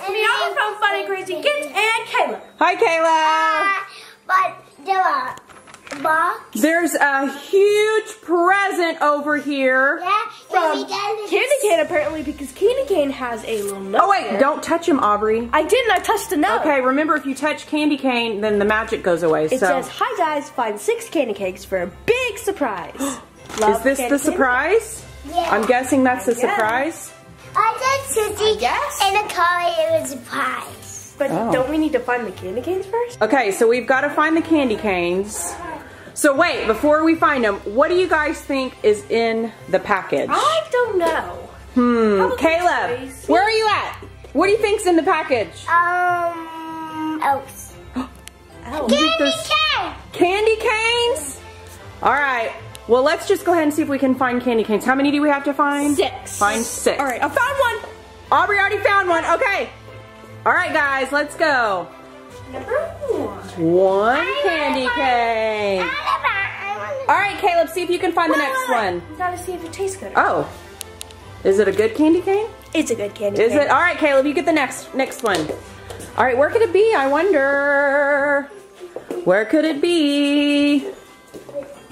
Miana from Fun and Crazy Kids and Caleb. Hi, Caleb. Uh, but there are box. There's a huge present over here. Yeah, From we got it. Candy Cane apparently because Candy Cane has a little note. Oh, wait, there. don't touch him, Aubrey. I didn't. I touched the note. Okay, remember if you touch candy cane, then the magic goes away. It so, says, "Hi guys, find six candy cakes for a big surprise." is Love this candy the cane? surprise? Yeah. I'm guessing that's the I guess. surprise. I said Susie guess. And a car. It was a prize. But Oh. don't we need to find the candy canes first? Okay, so we've got to find the candy canes. So wait, before we find them, what do you guys think is in the package? I don't know. Hmm, Probably Caleb, Tracy. where are you at? What do you think's in the package? Um, Oaks. Oh, Candy there's cane. candy canes? All right. Well, let's just go ahead and see if we can find candy canes. How many do we have to find? six. Find six. All right, I found one. Aubrey already found one. Okay. All right, guys, let's go. Number one. One candy cane. I All right, Caleb, see if you can find the next one. We gotta see if it tastes good. Oh. Is it a good candy cane? It's a good candy Is cane. it? All right, Caleb, you get the next next one. All right, where could it be? I wonder. Where could it be?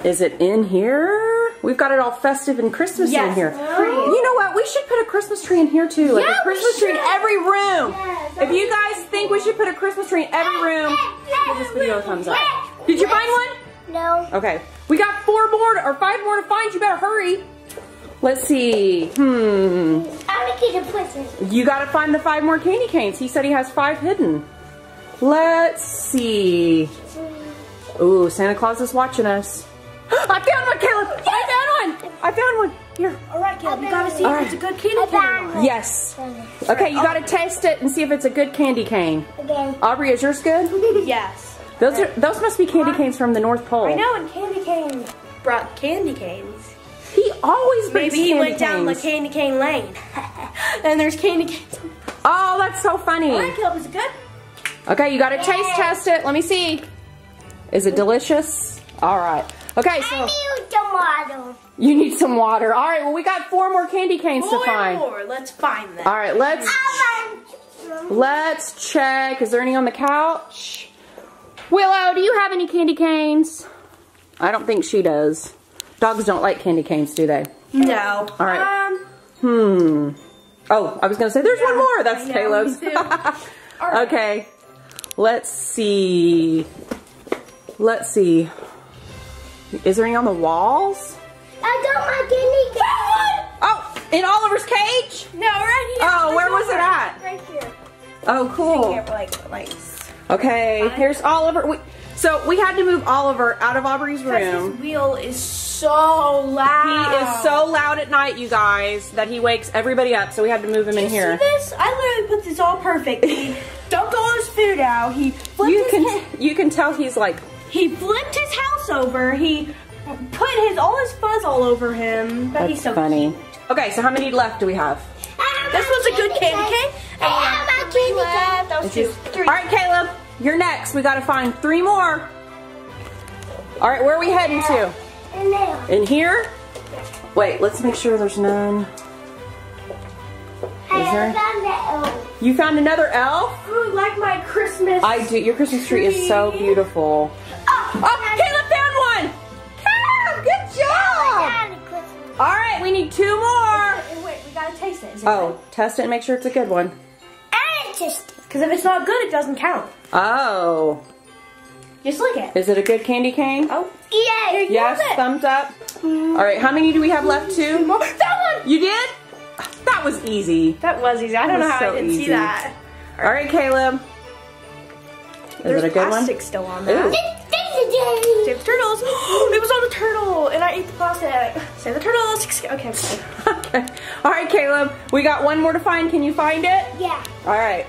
Is it in here? We've got it all festive and Christmas Yes, in here. You know what? We should put a Christmas tree in here too. Like Yeah, a Christmas tree in every room. Yes, If you guys think we should put a Christmas tree in every room, give this video a thumbs up. Did you find one? No. Okay. We got four more or five more to find. You better hurry. Let's see. Hmm. I'm gonna get a present. You gotta find the five more candy canes. He said he has five hidden. Let's see. Ooh, Santa Claus is watching us. I found one, Caleb! I found one! I found one! Here. All right, Caleb, you gotta see if right. it's a good candy cane. Yes. Okay, you gotta taste it and see if it's a good candy cane. Again. Aubrey, is yours good? Yes. Those are those must be candy canes from the North Pole. I know, and candy cane brought candy canes. He always brings Maybe he went down the candy cane lane. and there's candy canes. Oh, that's so funny. All right, Caleb, is it good? Okay, you gotta taste test it. Let me see. Is it delicious? All right. Okay, I so need tomato. you need some water. All right, well, we got four more candy canes to Four find. more. Let's find them. All right, let's let's check. Is there any on the couch? Willow, do you have any candy canes? I don't think she does. Dogs don't like candy canes, do they? No. All right. Um, Hmm. Oh, I was gonna say there's one more. That's I know, Caleb's. me too. All right. Okay. Let's see. Let's see. Is there any on the walls? I got my candy cane. Oh, in Oliver's cage? No, right here. Oh, where was it at? Right here. Oh, cool. Here, like, like. Okay, here's Oliver. We, so we had to move Oliver out of Aubrey's room. his wheel is so loud. He is so loud at night, you guys, that he wakes everybody up. So we had to move him Did in you here. see this? I literally put this all perfect. He dumped all his food out. He flipped You his can head- you can tell he's like He flipped his house over. He put his all his fuzz all over him. But he's that's so funny. Okay, so how many left do we have? This was a good candy cane. I have my candy cane. That was two. Three. All right, Caleb, you're next. We got to find three more. All right, where are we heading to? In there. In here? Wait, let's make sure there's none. I Is there? found that. You found another elf? Ooh, like my Christmas. I do. Your Christmas tree is so beautiful. Oh, Oh, Caleb found one! Caleb, good job! I got a Christmas. All right, we need two more. Wait, wait, we gotta taste it. Is it Oh, test it and make sure it's a good one. I just. Because if it's not good, it doesn't count. Oh, Just look at it. is it a good candy cane? Oh, Yeah. Yes, it. thumbs up. All right, how many do we have mm, left? Two? More- That one. You did? That was easy. That was easy. I don't know how so I didn't easy. see that. All right, Caleb. Is There's it a good plastic one? still on Ooh. Save the turtles. it was on the turtle, and I ate the plastic. Save the turtles. Okay. Okay. All right, Caleb. We got one more to find. Can you find it? Yeah. All right.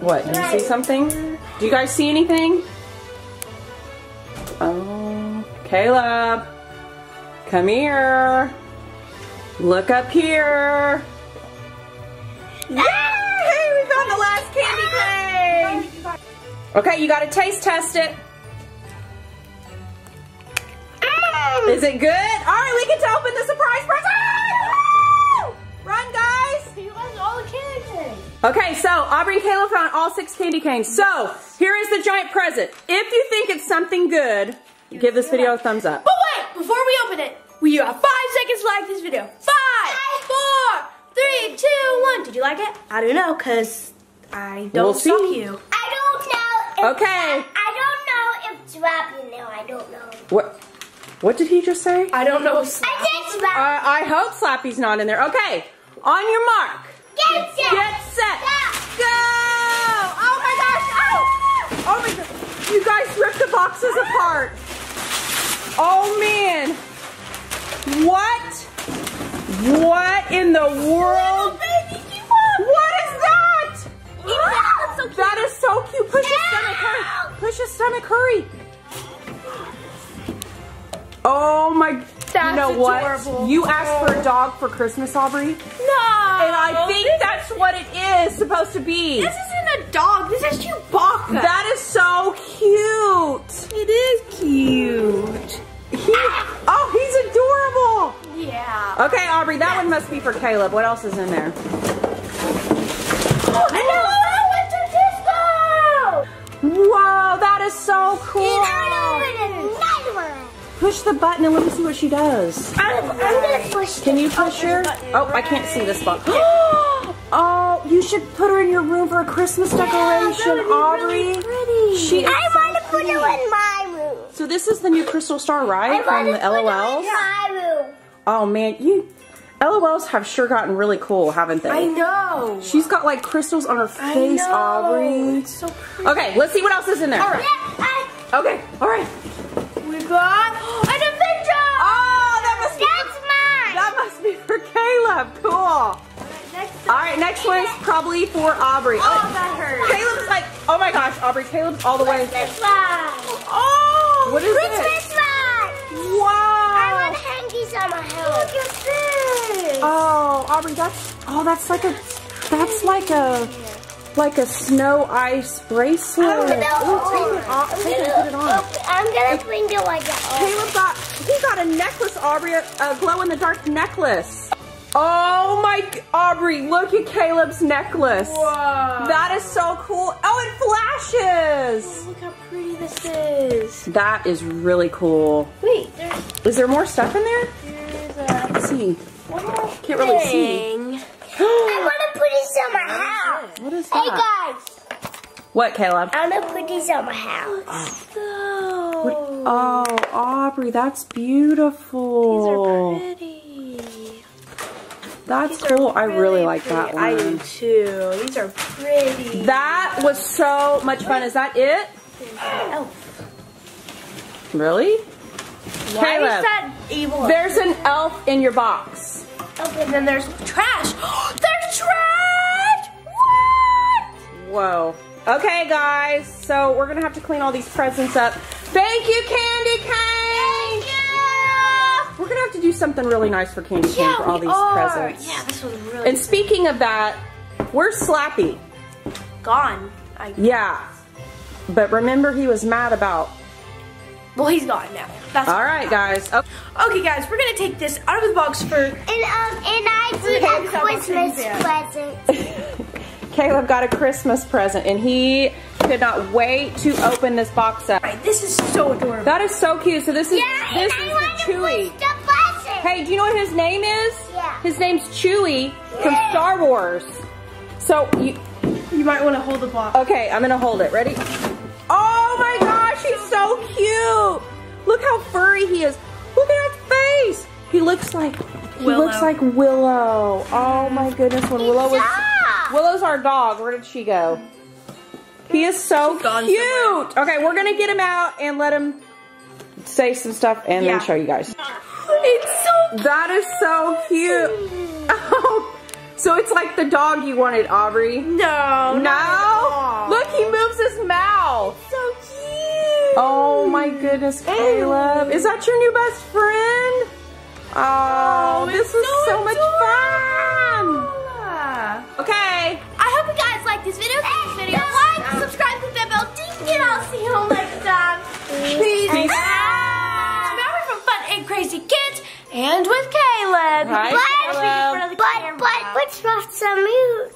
What? Do you see something? Do you guys see anything? Oh, Caleb. Come here. Look up here. Yay! We found the last candy cane. Okay, you gotta taste test it. Mm. Is it good? All right, we get to open the surprise present. Run, guys! He loves all the candy Okay, so Aubrey and Caleb found all six candy canes. So here is the giant present. If you think it's something good, give this video a thumbs up. But wait, before we open it, we have five seconds to like this video. Five, four, three, two, one. Did you like it? I don't know, cause I don't We'll see. you. I don't know. If Okay. I don't know if Slappy now. I don't know. What? What did he just say? I don't know. I said Uh, Slappy. I hope Slappy's not in there. Okay, on your mark, Get set. get set, Go. go! Oh my gosh! Oh! Oh my god! You guys ripped the boxes apart. Oh man! What? What in the world? What is that? That is so cute. Push his stomach, hurry. Push his stomach, hurry. Oh my, you That's know what? You asked for a dog for Christmas, Aubrey? No. And I think that's what it is supposed to be. This isn't a dog. This is Chewbacca. That is so cute. it is cute. He, oh, he's adorable. Yeah. Okay, Aubrey, that one must be for Caleb. What else is in there? Oh, I Whoa, that is so cool. And I know another one. Push the button and let me see what she does. I'm, I'm gonna push. Can you push her? Oh, I can't see this button. oh, you should put her in your room for a Christmas decoration, Aubrey. pretty. She I so want to put it in my room. So this is the new Crystal Star, right? From the put it in LOLs? my room. Oh man, you LOLs have sure gotten really cool, haven't they? I know. She's got like crystals on her I face, know. Aubrey. It's so pretty. Okay, let's see what else is in there. All right. Yeah, I, Okay, all right. We got an adventure. Oh, that must be that's mine. that must be for Caleb. Cool. Next. All right, next one's probably for Aubrey. Oh, oh that hurt. Caleb's like, oh my gosh, Aubrey, Caleb's all the way. Christmas light. Oh, what is Christmas it? light. I want to hang these on my house. Look Oh, Aubrey, that's oh, that's like a that's like a like a snow ice bracelet. I'm gonna Ooh, take it off. I'm Take it and gonna put it on. I'm gonna bring it like that. Caleb got he got a necklace, Aubrey, a, a glow in the dark necklace. Oh my, Aubrey, look at Caleb's necklace. Whoa. That is so cool. Oh, it flashes. Oh, look how pretty this is. That is really cool. Wait, there's, Is there more stuff in there? there's a Let's see. One more Can't really see. I want to put these on my house. What is Hey guys, What, Caleb? I'm gonna put these on my house. Oh, Oh, Aubrey, that's beautiful. these are pretty. That's These are cool. I really like pretty. that one. I do too. These are pretty. That was so much fun. Is that it? Oh, Really? Why Caleb, is that evil? There's an elf in your box. Okay, then there's trash. there's trash. What? Whoa. Okay, guys. So we're gonna have to clean all these presents up. Thank you, Candy Cane. Thank you. We're gonna have to do something really nice for Candy Cane for all these are. presents. Yeah, this was really And speaking of that, where's Slappy? gone. I, Yeah. But remember, he was mad about. Well, he's gone now. That's All right, guys. Oh, Okay, guys, we're gonna take this out of the box for. And um, and I did Okay, a so what's in Christmas present. Caleb got a Christmas present, and he could not wait to open this box up. Right, this is so adorable. That is so cute. So this is Yeah, this and is I want the to Chewy. push the. Hey, do you know what his name is? Yeah. His name's Chewy from Star Wars. So you, You might want to hold the box. okay, I'm gonna hold it. Ready? Oh my gosh, he's so cute. Look how furry he is. Look at his face. He looks like he Willow. looks like Willow. Oh my goodness, when Willow was Willow's our dog. Where did she go? He is so cute. Okay, we're gonna get him out and let him say some stuff and Yeah. then show you guys. It's so That is so cute. Oh, so it's like the dog you wanted, Aubrey. no, No? Look, he moves his mouth. so cute. Oh my goodness, Caleb. Is that your new best friend? Oh, oh this is so, much fun. Okay. I hope you guys like this video. If like this video, like, subscribe, click that bell, ding, and I'll see you all next time. Peace. Peace. out. Remember from Fun and Crazy Kids and with Caleb. Hi, Bye. Caleb. But but let's watch some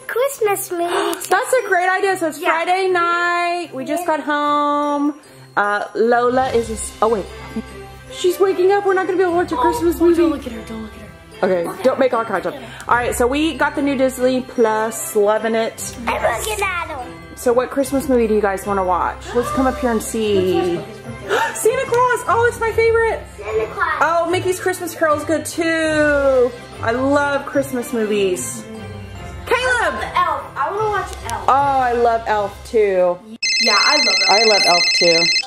Christmas movies. That's a great idea. So it's Yeah. Friday night. We just got home. Uh, Lola is just. Oh wait, she's waking up. We're not gonna be able to watch a Christmas movie. Don't look at her. Don't look at her. Okay, don't make eye contact. All right, so we got the new Disney Plus, loving it. I'm looking at them. So what Christmas movie do you guys want to watch? Let's come up here and see. Santa Claus. Oh, it's my favorite. Santa Claus. Oh, Mickey's Christmas Carol is good too. I love Christmas movies. Caleb. The Elf. I want to watch Elf. Oh, I love Elf too. Yeah, I love Elf. I love Elf too.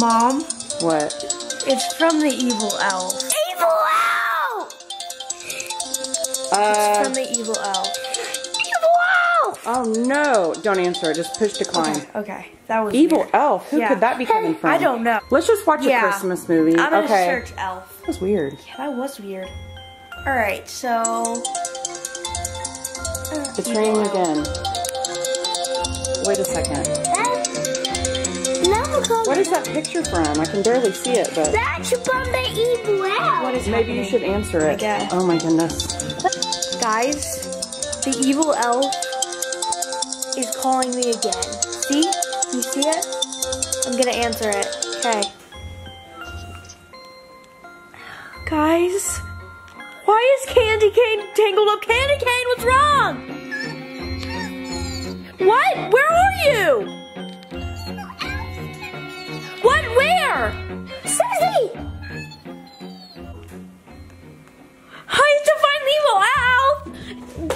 Mom, What? it's from the Evil Elf. Evil Elf. Uh, From the Evil Elf. Evil Elf. oh no. Don't answer it. Just push decline. Okay, that was Evil weird. Elf. Who Yeah. could that be coming from? I don't know. Let's just watch Yeah. a Christmas movie. I'm gonna okay. search Elf. That was weird. Yeah, that was weird. All right, so It's raining again. Wait a second. That's never come. What is that picture from? I can barely see it, but That's from the Evil Elf. what is maybe you should answer it. guess. Oh my goodness. Guys, the Evil Elf is calling me again. See? You see it? I'm gonna answer it. Okay. Guys, why is Candy Cane tangled up? Candy Cane, what's wrong? What? Where are you? What? Where? Susie! I have to find evil elf.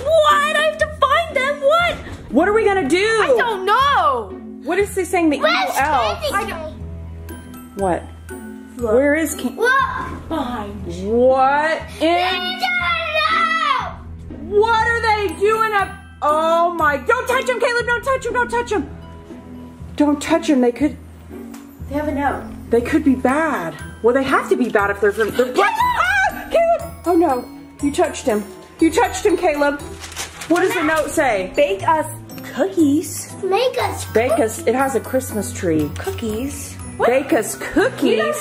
What? I have to find them. What? What are we gonna do? I don't know. What is he saying? The evil Where's elf. Candy? I What? Where is Can- Look. Behind. What in? What are they doing up? Oh my! Don't touch him, Caleb! Don't touch him! Don't touch him! Don't touch him. They could. They have a note. They could be bad. Well, they have to be bad if they're from. They're black. Ah, Caleb! Oh no! You touched him. You touched him, Caleb. What does the note say? Bake us cookies. Make us Bake us. It has a Christmas tree. Cookies. Bake us cookies.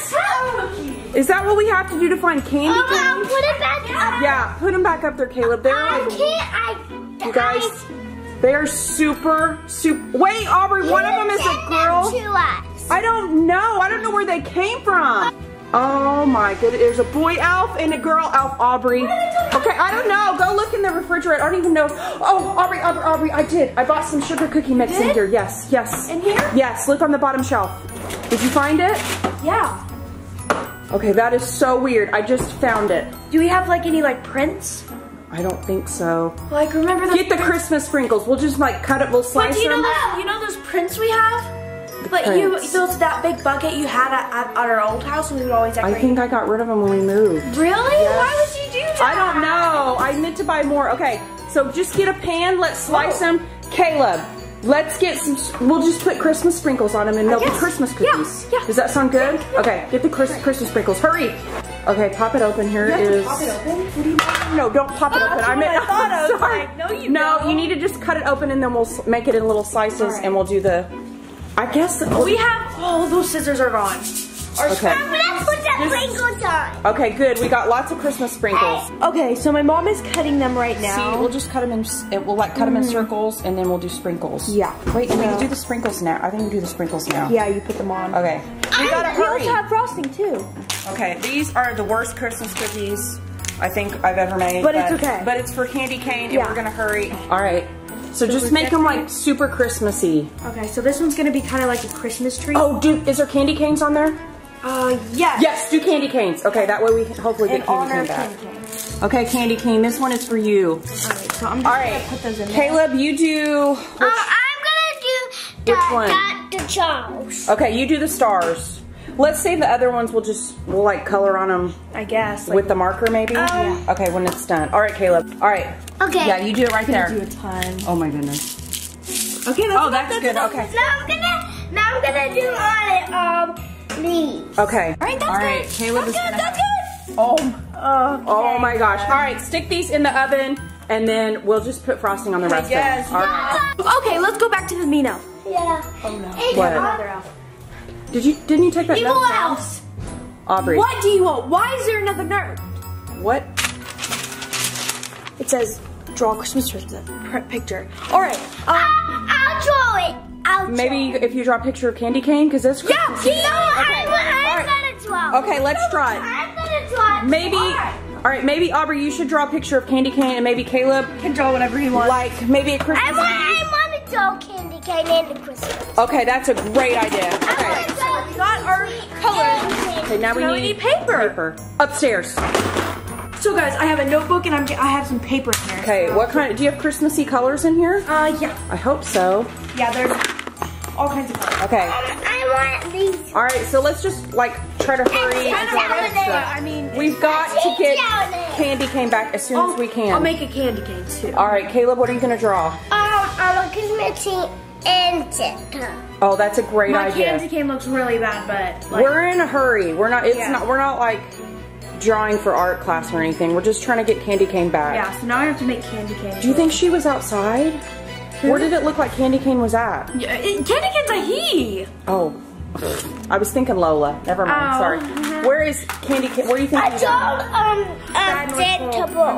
Is that what we have to do to find candy Mama, canes? put it back up. Yeah, put them back up there, Caleb. They're I like, can't. I. you guys. They are super, super. Wait, Aubrey, one of them is a Send them girl. I don't know. I don't know where they came from. Oh my goodness. There's a boy elf and a girl elf, Aubrey. Okay, I don't know. Go look in the refrigerator. I don't even know. Oh, Aubrey, Aubrey, Aubrey, I did. I bought some sugar cookie mix in here. Yes, yes. In here? Yes, look on the bottom shelf. Did you find it? Yeah. Okay, that is so weird. I just found it. Do we have like any like prints? I don't think so. Like remember the Get the Christmas sprinkles. We'll just like cut it. We'll slice do you know those, you know those prints we have? Like you, those that big bucket you had at, at, at our old house, we would always I think I got rid of them when we moved. Really? Why would you do that? I don't know. I meant to buy more. Okay, so just get a pan. Let's slice oh. them. Caleb, let's get some. We'll just put Christmas sprinkles on them and they'll be. Christmas Yeah, cookies. yeah. Does that sound good? Okay, get the Chris, Christmas sprinkles. Hurry. Okay, pop it open. Here have to pop it open? What do you mean? No, don't pop it open. I meant. I thought. I was sorry. like, no, you No, don't. you need to just cut it open and then we'll make it in little slices Alright. and we'll do the. I guess. We have. Oh, those scissors are gone. Our Okay. Put the sprinkles on. Okay, good. We got lots of Christmas sprinkles. Okay, so my mom is cutting them right See, now. we'll just cut them in. it- We'll like cut them in mm-hmm. circles, and then we'll do sprinkles. Yeah. Wait, do we Yeah. do the sprinkles now? I think we do the sprinkles now. yeah, you put them on. Okay. We gotta We also have frosting too. Okay, these are the worst Christmas cookies I think I've ever made. But it's okay. But it's for candy cane, and Yeah. we're gonna hurry. All right. So, just make them like super Christmassy. Okay, so this one's gonna be kind of like a Christmas tree. Oh, dude, is there candy canes on there? uh, yes. Yes, do candy canes. Okay, that way we can hopefully In get candy honor cane of back. candy cane. Okay, candy cane, this one is for you. Alright, so I'm just All gonna put those in there. Caleb, you do. Um, Which, I'm gonna do the, Which one? the, the Charles. okay, you do the stars. Let's save the other ones. We'll just we'll like color on them I guess. Like, with the marker, maybe. Um, Okay, when it's done. All right, Caleb. All right. Okay. Yeah, you do it right I'm there. gonna do a ton. Oh my goodness. Okay, that's Oh, that's good. Okay. Now I'm gonna now I'm gonna do on it um these. Okay. All right, that's All right, good. Caleb that's is good. gonna That's good. Oh. Oh, Oh my gosh. All right, stick these in the oven, and then we'll just put frosting on the rest Yes. of them. All right. Okay, let's go back to the Mino. Yeah. Oh no. Hey, What? Another elf. Did you? Didn't you take that Evil note down? Aubrey. What do you want? Why is there another nerd? What? It says draw a Christmas picture. All right. Um, I'll draw it. I'll Maybe draw it. if you draw a picture of candy cane, because that's yeah. No, See? I'm, I'm Alright. gonna draw. Okay, let's draw it. I'm gonna draw. it. Maybe. Alright. All right, maybe Aubrey, you should draw a picture of candy cane, and maybe Caleb, Can draw whatever he wants. like maybe a Christmas. I want. I want to draw candy cane in the Christmas. Okay, that's a great idea. Okay. want got our colors. Okay, now we Now need, we need paper. paper. Upstairs. So guys, I have a notebook and I'm I have some paper in here. Okay, what kind? Do you have Christmassy colors in here? Uh, yeah, I hope so. yeah. There's all kinds of colors. Okay. I want these. All right, so let's just like try to hurry. Kind and of draw happening. extra. I mean, We've got to get candy cane back as soon as we can. I'll make a candy cane too. All right, Caleb, what are you gonna draw? Um, I'm looking at and Oh, that's a great My idea. candy cane looks really bad, but like, We're in a hurry. We're not. It's Yeah. not. We're not like drawing for art class or anything. We're just trying to get candy cane back. yeah. So now I have to make candy cane. Do you think she was outside? Where did it look like candy cane was at? Yeah, it, candy cane's a he. Oh, I was thinking Lola. Never mind. Oh. Sorry. Where is candy cane? Where do you think? I it is at? um a dead.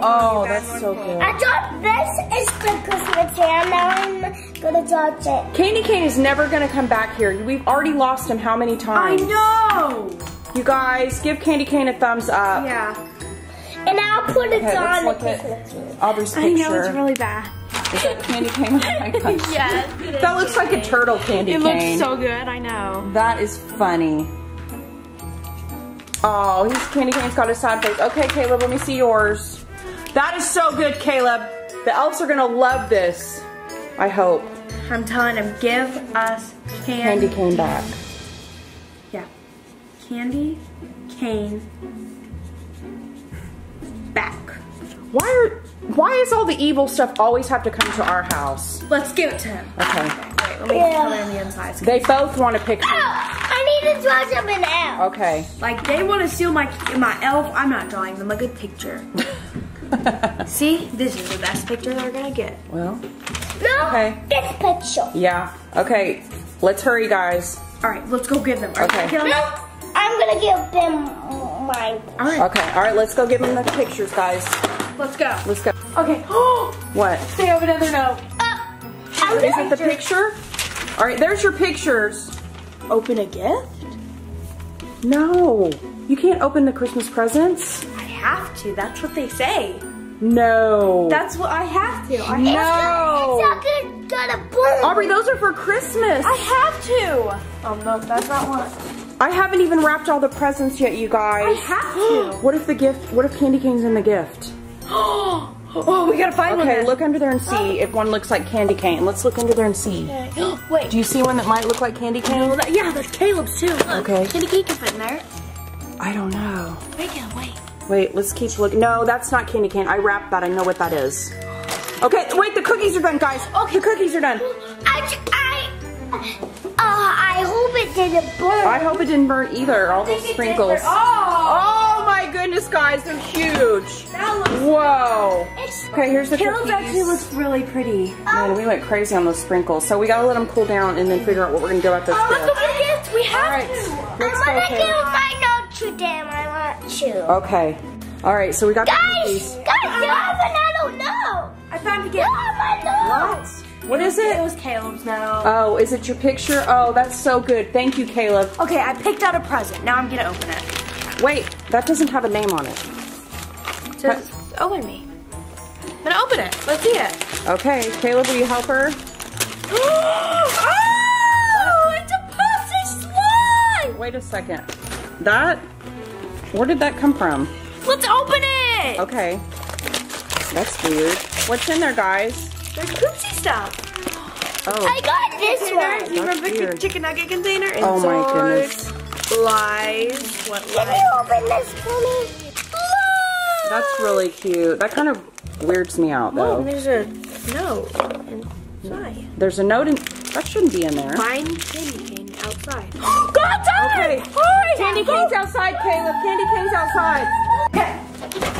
Oh, that's so good. I draw this is the Christmas tree, now I'm gonna draw it. Candy cane is never gonna come back here. We've already lost him how many times? I know. You guys, give Candy Cane a thumbs up. Yeah. And I'll put it Okay, on the let's look Christmas tree. at Aubrey's I know it's really bad. Is that Candy Cane? Oh my. Yes. That looks like a turtle candy It cane. It looks so good. I know. That is funny. Oh, his candy cane's got a sad face. Okay, Caleb, let me see yours. That is so good, Caleb. The elves are gonna love this. I hope. I'm telling him, give us candy. Candy cane back. Yeah. Candy cane back. Why are why is all the evil stuff always have to come to our house? Let's give it to him. Okay. Wait, let me Yeah. in the insides. They both want a picture. Oh, I need to draw something else. Okay. Like they want to steal my my elf. I'm not drawing them a good picture. See, this is the best picture they're gonna get. Well, No, Okay. this picture. yeah. Okay. Let's hurry, guys. All right, let's go give them. Are Okay. killing No. I'm gonna give them mine. All right, Okay. All right. Let's go give them the pictures, guys. let's go. Let's go. Okay. Oh, What? they have another note. Uh, I'm Is it the picture? All right. There's your pictures. Open a gift? No. You can't open the Christmas presents. I have to. That's what they say. No. That's what I have to. I, no. It's not gonna boom. Aubrey, those are for Christmas. I have to. Oh no, that's not one. I haven't even wrapped all the presents yet, you guys. I have to. What if the gift? What if candy cane's in the gift? oh, we gotta find one. Okay, look under there and see oh. if one looks like candy cane. Let's look under there and see. Okay. Wait. Do you see one that might look like candy cane? Well, that, yeah, that's Caleb's too. Look, Okay. Candy cane can fit in there. I don't know. Wait, yeah, wait. Wait, let's keep looking. No, that's not candy cane. I wrapped that. I know what that is. Okay, wait, the cookies are done, guys. Okay. The cookies are done. I, I, uh, I hope it didn't burn. I hope it didn't burn either, all those sprinkles. Oh, Oh my goodness, guys, they're huge. Whoa. Okay, here's the Caleb's cookies. actually looks really pretty. Man, we went crazy on those sprinkles. So we gotta let them cool down and then figure out what we're gonna do about those Oh, gifts. open the gift. We have All right, to. let's I'm go, gonna Caleb. give my note to them. I want to. Okay. All right, so we got the Guys, cookies. guys, you have another note. I found the You gift. have my note. What is It it? was Caleb's now. Oh, is it your picture? Oh, that's so good. Thank you, Caleb. okay, I picked out a present. Now I'm gonna open it. Wait, that doesn't have a name on it. It says, open me. I'm gonna open it. Let's see it. Okay, Caleb, will you help her? oh, it's a Poopsie slime. Wait a second. That? Where did that come from? Let's open it. Okay. That's weird. What's in there, guys? There's poopsie stuff. Oh, I got this Container. one. You remember the chicken nugget container? Oh my Insides, goodness. Lies. What Can you open this for me? that's really cute. That kind of weirds me out, though. Oh, there's a note inside. There's a note in. That shouldn't be in there. Find candy cane outside. Go outside! Okay. Hurry! Candy cane's outside, Caleb. Candy cane's outside. Okay.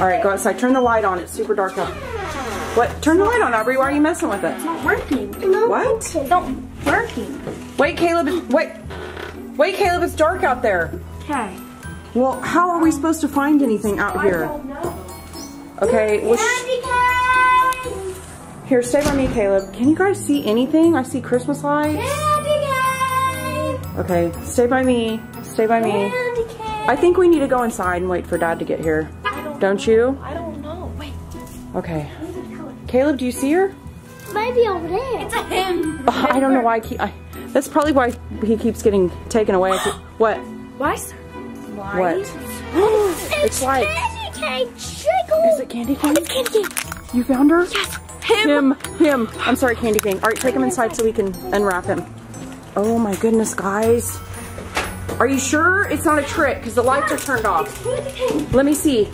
All right, go outside. Turn the light on. It's super dark out. What? Turn the light on, Aubrey. Why are you messing with it? It's not working. What? It's not working. Wait, Caleb. Wait. Wait, Caleb. It's dark out there. Okay. Well, how are we supposed to find anything out here? I don't know. Okay. Well, Candy cane. Here, stay by me, Caleb. Can you guys see anything? I see Christmas lights. Cane. Okay, stay by me. Stay by me. I think we need to go inside and wait for Dad to get here. Don't, Don't you? I don't know. Wait, Okay. Caleb, do you see her? Maybe over there. it's a him. I don't know why I keep. I, that's probably why he keeps getting taken away. What? Why? sir? Why? What? it's like. candy cane. Jiggle. Is it candy cane? It's candy cane. You found her? Yes. Him. Him. I'm sorry, candy cane. All right, take him inside so we can unwrap him. Oh my goodness, guys. Are you sure it's not a trick? Because the lights are turned off. Let me see.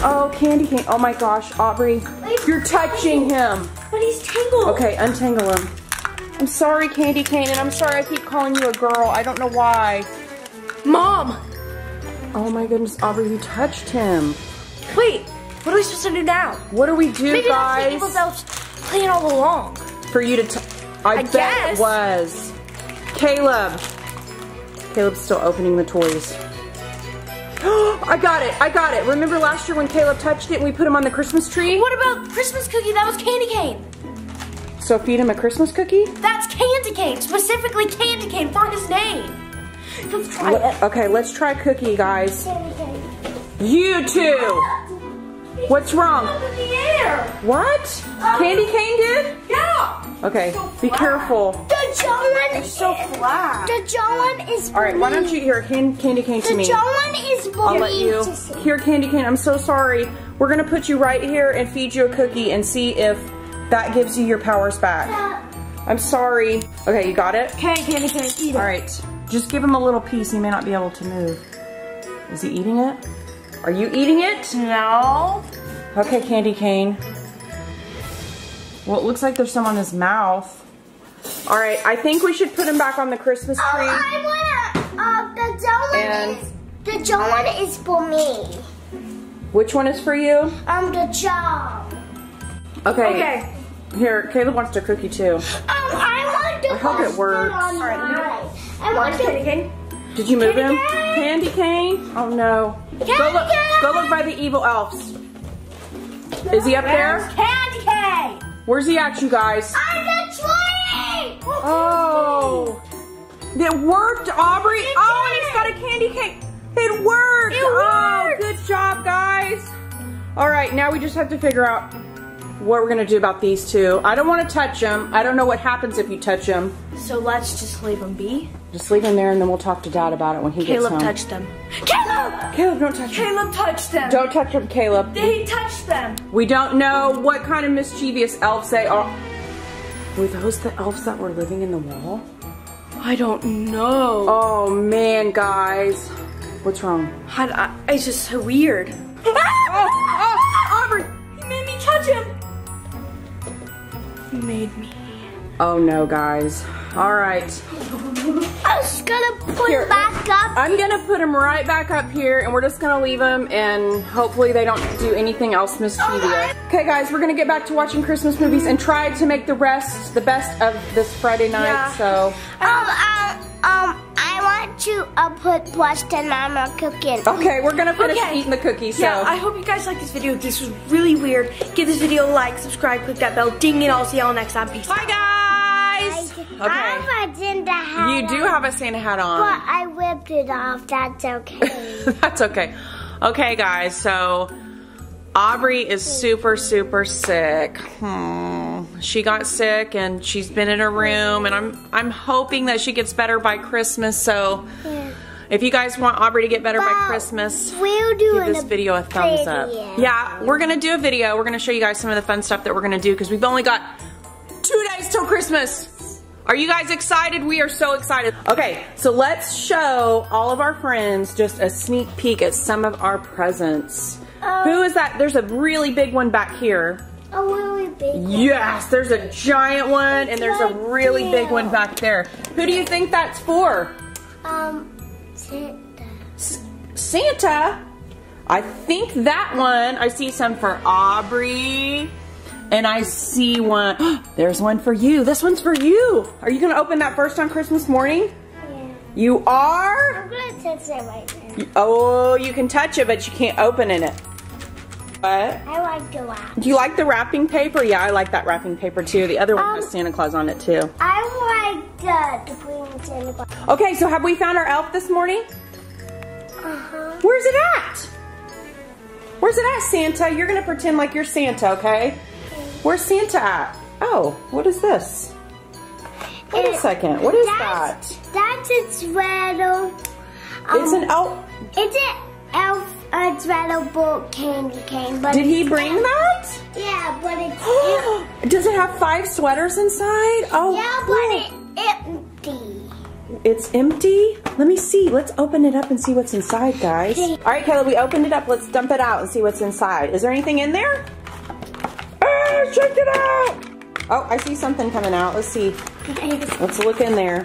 Oh, candy cane. Oh my gosh, Aubrey. You're touching him. But he's tangled. Okay, untangle him. I'm sorry, Candy Cane, and I'm sorry I keep calling you a girl. I don't know why. Mom. Oh my goodness, Aubrey, you touched him. Wait. What are we supposed to do now? What do we do, Maybe that's the guys? evil plan all along. For you to I, I bet guess. it was. Caleb. Caleb's still opening the toys. I got it, I got it. Remember last year when Caleb touched it and we put him on the Christmas tree? What about Christmas cookie? That was candy cane. So feed him a Christmas cookie? That's candy cane. Specifically candy cane for his name. Let's try Let- it. okay, let's try cookie, guys. You two! Ah! What's wrong? Up in the air. What? Um, candy cane did? Yeah. Okay, So be careful. The John is So flat. The John is All right, why don't you here, can, candy cane to The me? The John is I'll let you. Here, Candy cane. I'm so sorry. We're gonna put you right here and feed you a cookie and see if that gives you your powers back. I'm sorry. Okay, you got it. Okay, candy cane. Eat All right, just give him a little piece. He may not be able to move. Is he eating it? Are you eating it? No. Okay, candy cane. Well, it looks like there's some on his mouth. All right, I think we should put him back on the Christmas Oh, tree. I wanna. Uh, the John one is. The John is for me. Which one is for you? Um, the John. Okay. Okay. Here, Caleb wants a cookie too. Um, I want to. I hope it works. On All right. I want Candy cane. Did you move Candy him? cane! Candy cane? Oh no. Go look go look by the evil elves. Is he up there? candy cane? Where's he at you guys? On the tree. Oh. It worked, Aubrey. It Oh, and he's got a candy cane. It worked. It Oh, good job, guys. All right, now we just have to figure out what we're gonna do about these two. I don't want to touch them. I don't know what happens if you touch them. So let's just leave them be. Just leave them there, and then we'll talk to Dad about it when he Caleb gets home. Caleb touched them. Caleb! Caleb, don't touch them. Caleb touched them. Don't touch them, Caleb. He touched them. We don't know what kind of mischievous elves they are. Were those the elves that were living in the wall? I don't know. Oh man, guys. What's wrong? I, I, it's just so weird. Ah! Oh, Aubrey! He made me touch him. He made me. Oh no, guys. All right. I was gonna put Here. it back up. I'm gonna put them right back up here and we're just gonna leave them and hopefully they don't do anything else mischievous. Okay guys, we're gonna get back to watching Christmas movies and try to make the rest the best of this Friday night, Yeah. so. Um, I want to uh, put Boston Mama cooking. Okay, we're gonna finish Okay. eating the cookie, so. Yeah, I hope you guys liked this video. This was really weird. Give this video a like, subscribe, click that bell, ding, and I'll see y'all next time. Peace. Bye guys! I have a Santa hat You do on, have a Santa hat on. But I whipped it off. That's okay. That's okay. Okay, guys, so Aubrey is super, super sick. Hmm. She got sick and she's been in her room, and I'm I'm hoping that she gets better by Christmas. So Yeah. if you guys want Aubrey to get better by Christmas, we'll do give this video a thumbs up. Yeah, we're gonna do a video. We're gonna show you guys some of the fun stuff that we're gonna do because we've only got two days till Christmas. Are you guys excited? We are so excited. Okay, so let's show all of our friends just a sneak peek at some of our presents. Um, Who is that? There's a really big one back here. A really big one. Yes, there's a giant one and there's a really big one back there. Who do you think that's for? Um, Santa. Santa. I think that one, I see some for Aubrey. And I see one, there's one for you. This one's for you. Are you gonna open that first on Christmas morning? Yeah. You are? I'm gonna touch it right now. Oh, you can touch it, but you can't open in it. What? I like the wrap. Do you like the wrapping paper? Yeah, I like that wrapping paper too. The other one Um, has Santa Claus on it too. I like the, the green Santa Claus. Okay, so have we found our elf this morning? Uh-huh. Where's it at? Where's it at, Santa? You're gonna pretend like you're Santa, okay? Where's Santa at? Oh, what is this? Wait a second. What is that's, that? That's its rattle. It's an elf. It's an elf uh, rattle bolt candy cane. But Did he bring that? Yeah, but it's Does it have five sweaters inside? Oh, yeah, cool. but it's empty. It's empty? Let me see. Let's open it up and see what's inside, guys. All right, Caleb, we opened it up. Let's dump it out and see what's inside. Is there anything in there? Ah, check it out. Oh, I see something coming out. Let's see. Let's look in there.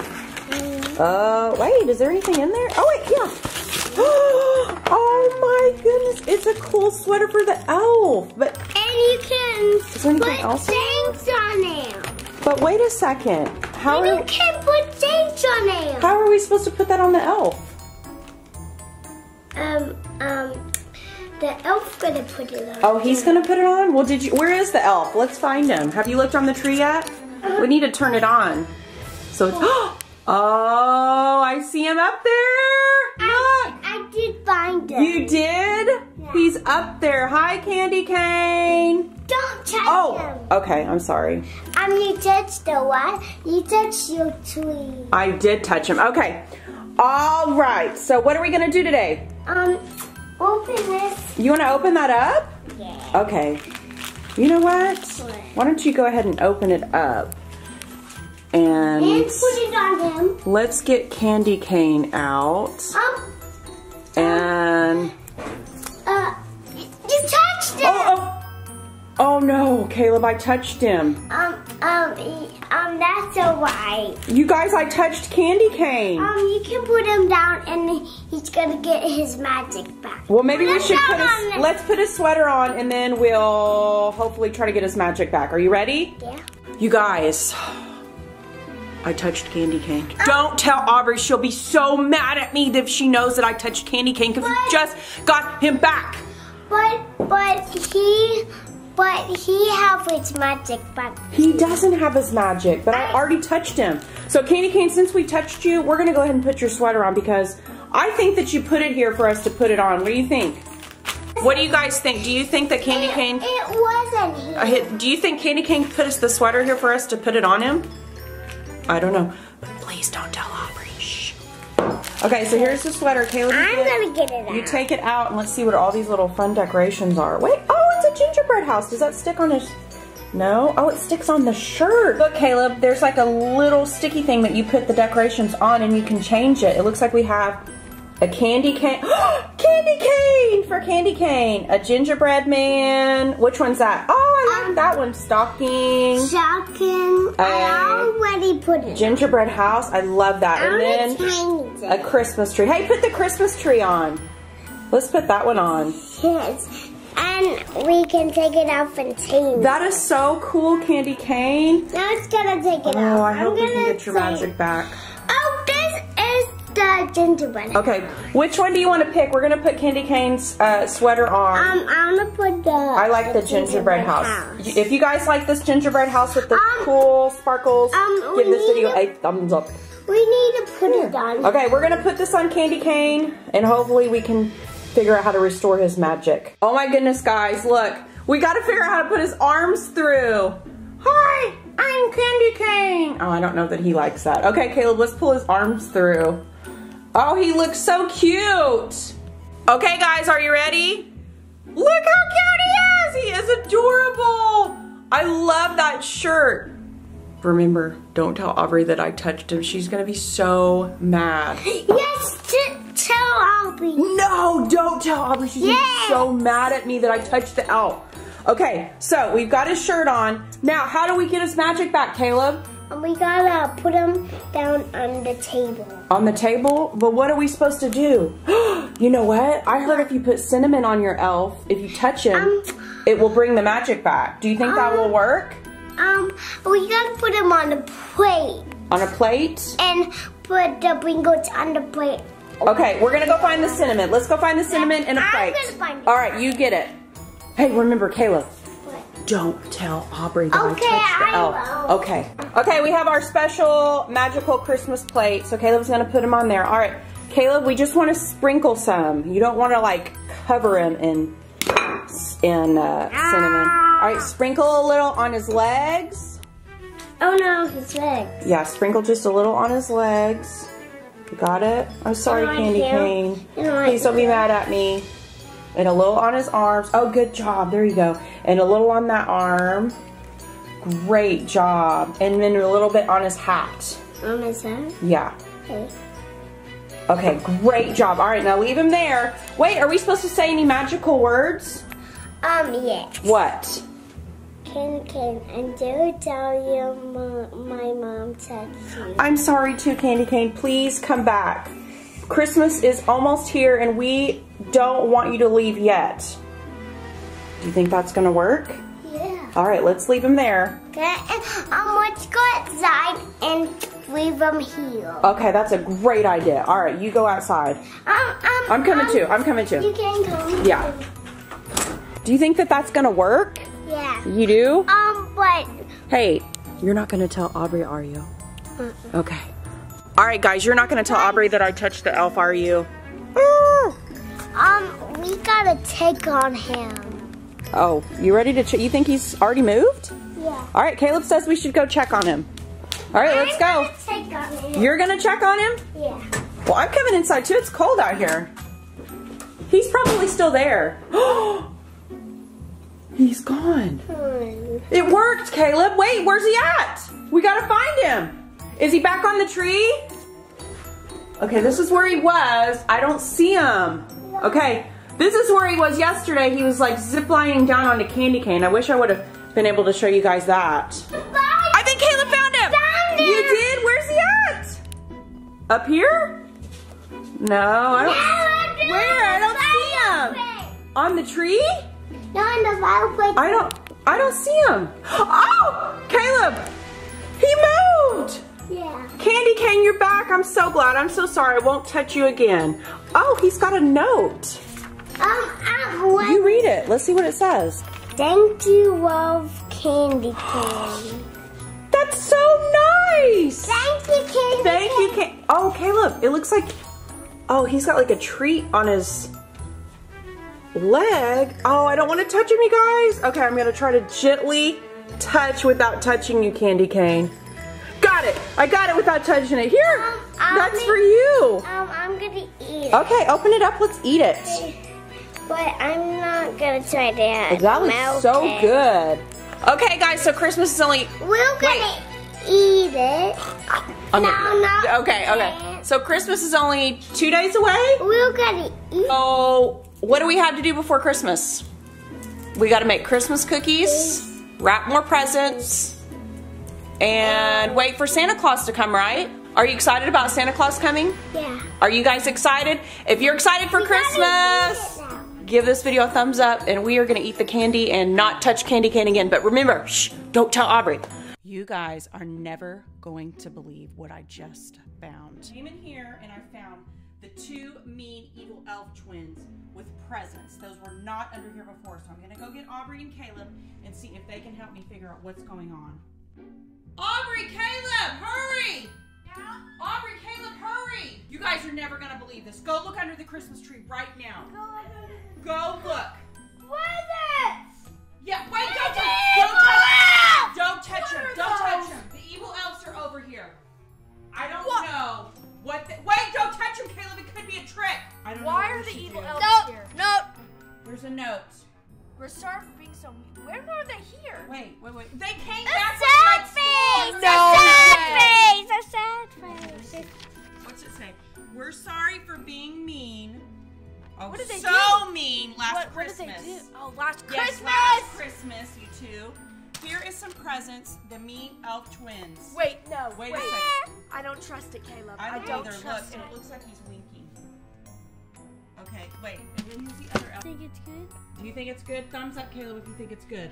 Uh, wait, is there anything in there? Oh, wait, yeah. Oh my goodness, it's a cool sweater for the elf. But And you can Is there anything put else things on it. but wait a second. How And are you can put things on it. how are we supposed to put that on the elf? Um, um, the elf gonna put it on. Oh, he's gonna put it on? Well, did you, where is the elf? Let's find him. Have you looked on the tree yet? We need to turn it on. So it's, oh, I see him up there. I, Look, I did find it. you did? He's up there. Hi, Candy Cane. Don't touch Oh, him. okay, I'm sorry. Um, you touched the what? You touched your tree. I did touch him. Okay. All right, so what are we gonna do today? Um, open this. You wanna open that up? Yeah. Okay. You know what? What? Why don't you go ahead and open it up? And And put it on him. let's get Candy Cane out. Um, And uh, you touched it. oh, oh, oh no, Caleb, I touched him. Um, um, um, that's alright. You guys, I touched Candy Cane. Um, you can put him down and he's gonna get his magic back. Well, maybe we should put the- let's put his sweater on and then we'll hopefully try to get his magic back. Are you ready? Yeah. You guys, I touched Candy Cane. Don't tell Aubrey. She'll be so mad at me if she knows that I touched Candy Cane because we just got him back. But, but he, but he have his magic back. He doesn't have his magic, but I already touched him. So Candy Cane, since we touched you, we're gonna go ahead and put your sweater on because I think that you put it here for us to put it on. What do you think? What do you guys think? Do you think that Candy It, Cane, it wasn't uh, here. I hit- do you think Candy Cane put us the sweater here for us to put it on him? I don't know, but please don't tell Aubrey. Shh. Okay, so here's the sweater. Caleb, you I'm gonna get it out. you take it out and let's see what all these little fun decorations are. Wait, oh, it's a gingerbread house. Does that stick on his, no? Oh, it sticks on the shirt. Look, Caleb, there's like a little sticky thing that you put the decorations on and you can change it. It looks like we have a candy cane, candy cane for candy cane. A gingerbread man. Which one's that? Oh, I like Um, that one. Stocking. Shocking. I already put it. Gingerbread house. I love that. I'm And then a. Christmas tree. Hey, put the Christmas tree on. Let's put that one on. Yes. And we can take it off and change. That is so cool, Candy Cane. Now it's gonna take it off. Oh, I I'm hope we can get your magic back. Oh, the gingerbread. Okay, which one do you want to pick? We're gonna put Candy Cane's uh, sweater on. Um, I'm gonna put the. I like the gingerbread house. If you guys like this gingerbread house with the Um, cool sparkles, um, give this video a thumbs up. We need to put it on. Okay, we're gonna put this on Candy Cane, and hopefully we can figure out how to restore his magic. Oh my goodness, guys, look. We gotta figure out how to put his arms through. Hi, I'm Candy Cane. Oh, I don't know that he likes that. Okay, Caleb, let's pull his arms through. Oh, he looks so cute. Okay, guys, are you ready? Look how cute he is. He is adorable. I love that shirt. Remember, don't tell Aubrey that I touched him. She's gonna be so mad. Yes, tell Albie. No, don't tell Aubrey. She's gonna be so mad at me that I touched the elf. Okay, so we've got his shirt on. Now, how do we get his magic back, Caleb? And we gotta put them down on the table. On the table? But what are we supposed to do? you know what? I heard if you put cinnamon on your elf, if you touch him, Um, it will bring the magic back. Do you think that um, will work? Um, we gotta put him on the plate On a plate? and put the Pringles on the plate. Okay, we're gonna go find the cinnamon. Let's go find the cinnamon in a I'm plate. gonna find it. All right, you get it. Hey, remember, Caleb? Don't tell Aubrey that Okay, I touched the elf. Okay. Okay, we have our special magical Christmas plate. So Caleb's gonna put them on there. All right, Caleb, we just want to sprinkle some. You don't want to like cover him in in uh, cinnamon. All right, sprinkle a little on his legs. Oh no, his legs. Yeah, sprinkle just a little on his legs. You got it? I'm sorry, Candy. Cane. Please don't be mad at me. And a little on his arms. Oh, good job. There you go. And a little on that arm. Great job. And then a little bit on his hat. On his head. Yeah. Okay. Okay, great job. All right, now leave him there. Wait, are we supposed to say any magical words? Um, yeah. What? Can can and do tell you my, my mom said you. I'm sorry too, Candy Cane. Please come back. Christmas is almost here and we don't want you to leave yet. Do you think that's gonna work? Yeah. All right, let's leave him there. Okay. Um, let's go outside and leave them here. Okay, that's a great idea. All right, you go outside. Um, um. I'm coming um, too. I'm coming too. You can come. Yeah. Do you think that that's gonna work? Yeah. You do? Um, but Hey, you're not gonna tell Aubrey, are you? Okay. All right, guys, you're not gonna tell Aubrey that I touched the elf, are you? um, we gotta take on him. Oh, you ready to? You think he's already moved? Yeah. All right, Caleb says we should go check on him. All right, let's go. Gonna take on him. You're gonna check on him? Yeah. Well, I'm coming inside too. It's cold out here. He's probably still there. He's gone. Hmm. It worked, Caleb. Wait, where's he at? We gotta find him. Is he back on the tree? Okay, this is where he was. I don't see him. Okay, this is where he was yesterday. He was like ziplining down on a Candy Cane. I wish I would have been able to show you guys that. I think Caleb found him. Found him. You did? Where's he at? Up here? No, I don't. Where? I don't see him. On the tree? No, in the fireplace. I don't. I don't see him. Oh, Caleb! He moved. Yeah. Candy Cane, you're back. I'm so glad. I'm so sorry. I won't touch you again. Oh, he's got a note. Um. You read it. Let's see what it says. Thank you, love candy cane. That's so nice. Thank you, candy Thank you, cane. Ca- Oh, Caleb, it looks like. Oh, he's got like a treat on his leg. Oh, I don't want to touch him, you guys. Okay, I'm gonna try to gently touch without touching you, Candy Cane. Got it. I got it without touching it. Here, Um, that's make- for you. Um, I'm gonna eat it. Okay, open it up. Let's eat it. But I'm not gonna try that. That looks Melt so it. good. Okay, guys, so Christmas is only. We're gonna eat it. I'm No, gonna- not Okay, okay. So Christmas is only two days away. We're gonna eat Oh, what do we have to do before Christmas? We got to make Christmas cookies, wrap more presents, and wait for Santa Claus to come, right? Are you excited about Santa Claus coming? Yeah. Are you guys excited? If you're excited for We Christmas, eat it now. give this video a thumbs up and we are going to eat the candy and not touch candy cane again. But remember, shh, don't tell Aubrey. You guys are never going to believe what I just found. I Came in here and I found the two mean evil elf twins with presents. Those were not under here before, so I'm gonna go get Aubrey and Caleb and see if they can help me figure out what's going on. Aubrey, Caleb, hurry! Aubrey, Caleb, hurry! You guys are never gonna believe this. Go look under the Christmas tree right now. Go look. What is it? Yeah, wait, don't It's touch, evil don't touch, elf! don't touch him, don't touch him. The evil elves are over here. I don't What? know what. The, wait, don't touch him, Caleb. It could be a trick. I don't know. Why what are the evil do. elves No. here? No. There's a note. We're sorry for being so mean. When were they here? Wait, wait, wait. They came A back sad night face. No a sad face. A sad face. What's it say? We're sorry for being mean. Oh, What did they so mean last What, what did Christmas. they do? Oh, last Yes, Christmas. last Christmas, you two. Here is some presents. The mean elf twins. Wait, no. Wait Wait, a second. I don't trust it, Caleb. I don't, either. Trust so it. it looks like he's winking. Okay, wait. And then who's the other elf? Think it's good? Do you think it's good? Thumbs up, Caleb, if you think it's good.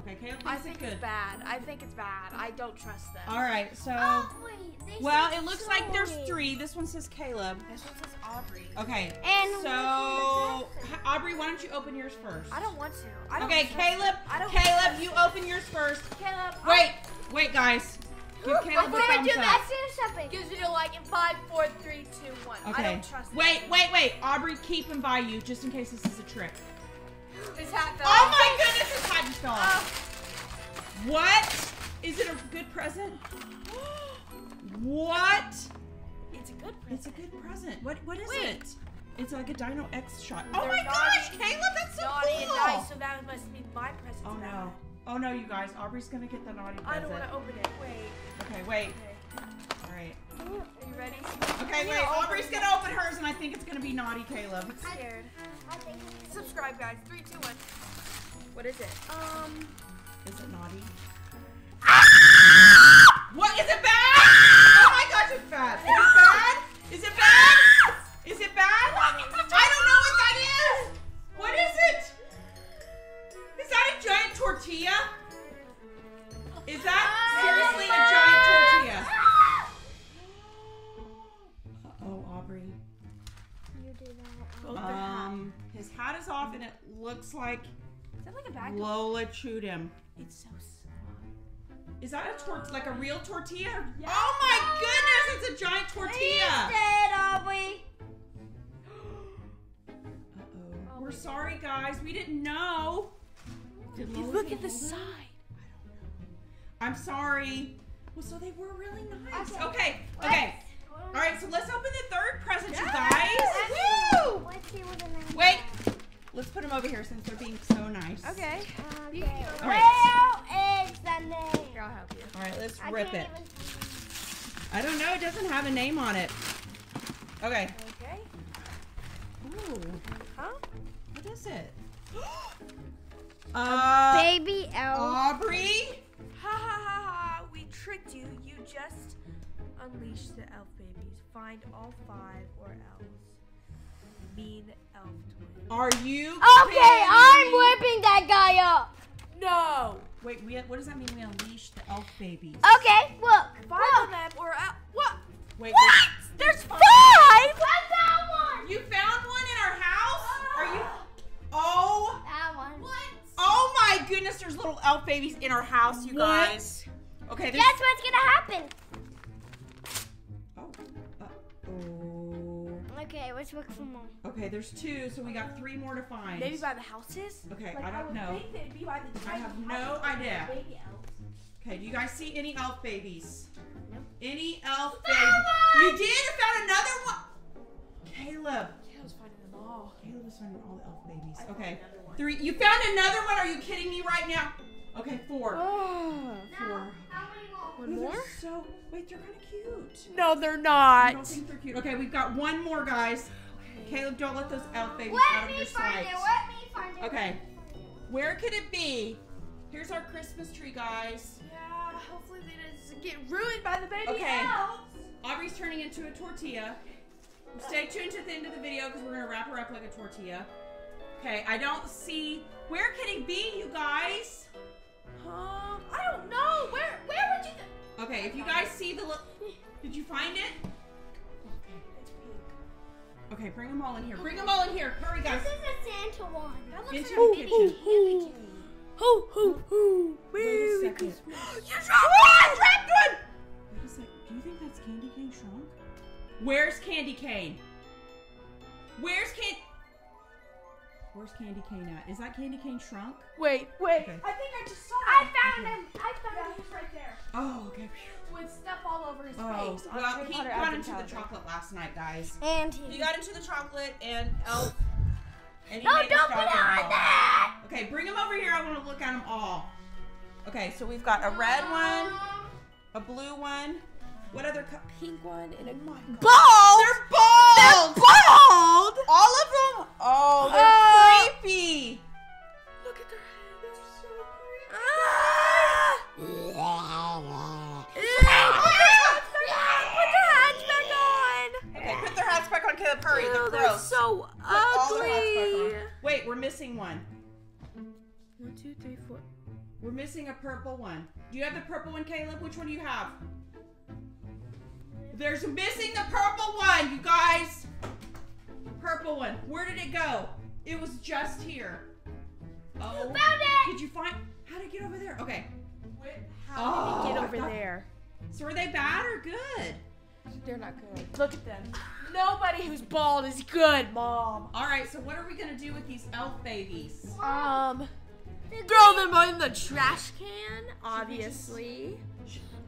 Okay, Caleb I think it's good. it's bad. I think it's bad. I don't trust them. All right, so Oh, wait. they well, it looks like there's three. This one says Caleb. This one says Aubrey. Okay, And so Aubrey, why don't you open yours first? I don't want to. I don't Okay, Caleb. I don't Caleb, you open yours first. Caleb. Wait, wait, guys. Give Caleb a gonna thumbs do up. that. Let's do something. Gives me a like in five, four, three, two, one. I Okay. don't trust Wait, wait, wait. Aubrey, keep him by you just in case this is a trick. His hat fell Oh my goodness, his hat just fell off. Oh, What? Is it a good present? What? it's a good present. It's a good present. What? What is Wait. it? It's like a Dino X shot. Oh They're my gosh, naughty- Caleb, that's so Naughty cool. and nice, so that must be my present. Oh to no. Them. Oh no, you guys. Aubrey's gonna get the naughty present. I don't want to open it. Wait. Okay, wait. Okay. All right. Are you ready? Okay, Yeah, wait. open Aubrey's it. gonna open hers, and I think it's gonna be naughty, Caleb. I'm scared. I think. Subscribe, guys. Three, two, one. What is it? Um. Is it naughty? What is it bad? Oh my gosh, it's bad. Is it bad? Is it bad? Is it bad? I don't know what that is. What is it? Is that a giant tortilla? Is that seriously a giant tortilla? Uh-oh, Aubrey. You do that. Both their hats. Um, his hat is off and it looks like Is that like a bag? Lola chewed him. It's so small. Is that a tort like a real tortilla? Oh my goodness, it's a giant tortilla. Dead, Aubrey. Uh-oh. We're sorry guys, we didn't know. Did Look at the hold of it? side. I'm sorry. Well, so they were really nice. Okay. Okay, okay. All right, so let's open the third present, you guys. Woo! Let's see what the name. Wait, let's put them over here since they're being so nice. Okay. Okay. All right. Where is the name? Here, I'll help you. All right, let's I rip can't it. even- I don't know. It doesn't have a name on it. Okay. Okay. Ooh, Huh? what is it? Uh, Baby elf. Aubrey. Ha ha ha ha! We tricked you. You just unleashed the elf babies. Find all five or else. Mean elf twin. Are you? Okay, kidding I'm whipping that guy up. No! Wait, we, what does that mean? We unleashed the elf babies. Okay, look. Five of them or el- what? Wait, What? There's five! I found one. You found one in our house? Are you? Oh, That one. What? Oh my goodness! There's little elf babies in our house, you What? guys. Okay, there's. Guess what's gonna happen? Oh. Uh, oh. Okay, let's look for more. Okay, there's two, so we got three more to find. Maybe by the houses? Okay, Like, I don't would know. think they'd be by the I have no idea. Okay, do you guys see any elf babies? Nope. Any elf babies? You did? I found another one. Caleb. I was finding them all. Caleb was finding all the elf babies. I Okay. Another one. Three. You found another one? Are you kidding me right now? Okay, four. Oh. Four. How many more? One more? So wait, they're kind of cute. No, they're not. I don't think they're cute. Okay, we've got one more, guys. Caleb, don't let those elf babies Let out of me your find sight. it. Let me find it. Okay. Where could it be? Here's our Christmas tree, guys. Yeah, hopefully they doesn't get ruined by the baby Okay. elves. Aubrey's turning into a tortilla. Stay tuned to the end of the video because we're gonna wrap her up like a tortilla. Okay, I don't see. Where can it be, you guys? Um, I don't know. Where where would you Okay, if you guys see the little. Did you find it? It's pink. Okay, bring them all in here. Bring them all in here. Hurry, guys. This is a Santa one. That looks Into like the a kitchen. baby Hoo hoo hoo. Wait a second. You dropped I one! dropped one! Wait a sec. Do you think that's Candy Cane shrunk? Where's Candy Cane? Where's Can? Where's Candy Cane at? Is that Candy Cane shrunk? Wait, wait. Okay. I think I just saw I him. found him. I Yeah, found him. he's right there. Oh, okay. With stuff all over his Oh, face. on well, Harry he Potter got into the calendar. chocolate last night, guys. And He he. got into the chocolate and elf. And he No, made a don't put it on ball. that. Okay, bring him over here. I want to look at them all. Okay, so we've got a red one, a blue one. What other color? Pink one and a Bald! They're bald! They're bald. All of them? Oh, they're Uh, creepy. Look at their head. They're so creepy. Put their hats back on. Okay, put their oh, hats back on, Caleb. Hurry, Ew, they're they're gross. so Put all their hats back ugly. Wait, we're missing one. One, two, three, four. We're missing a purple one. Do you have the purple one, Caleb? Which one do you have? There's missing the purple one, you guys. Purple one. Where did it go? It was just here. Oh. Found it! Did you find? How to get over there? Okay. How did Oh, we I get over thought- there? So are they bad or good? They're not good. Look at them. Nobody who's bald is good, mom. All right. So what are we gonna do with these elf babies? Um, throw them in the trash can, obviously.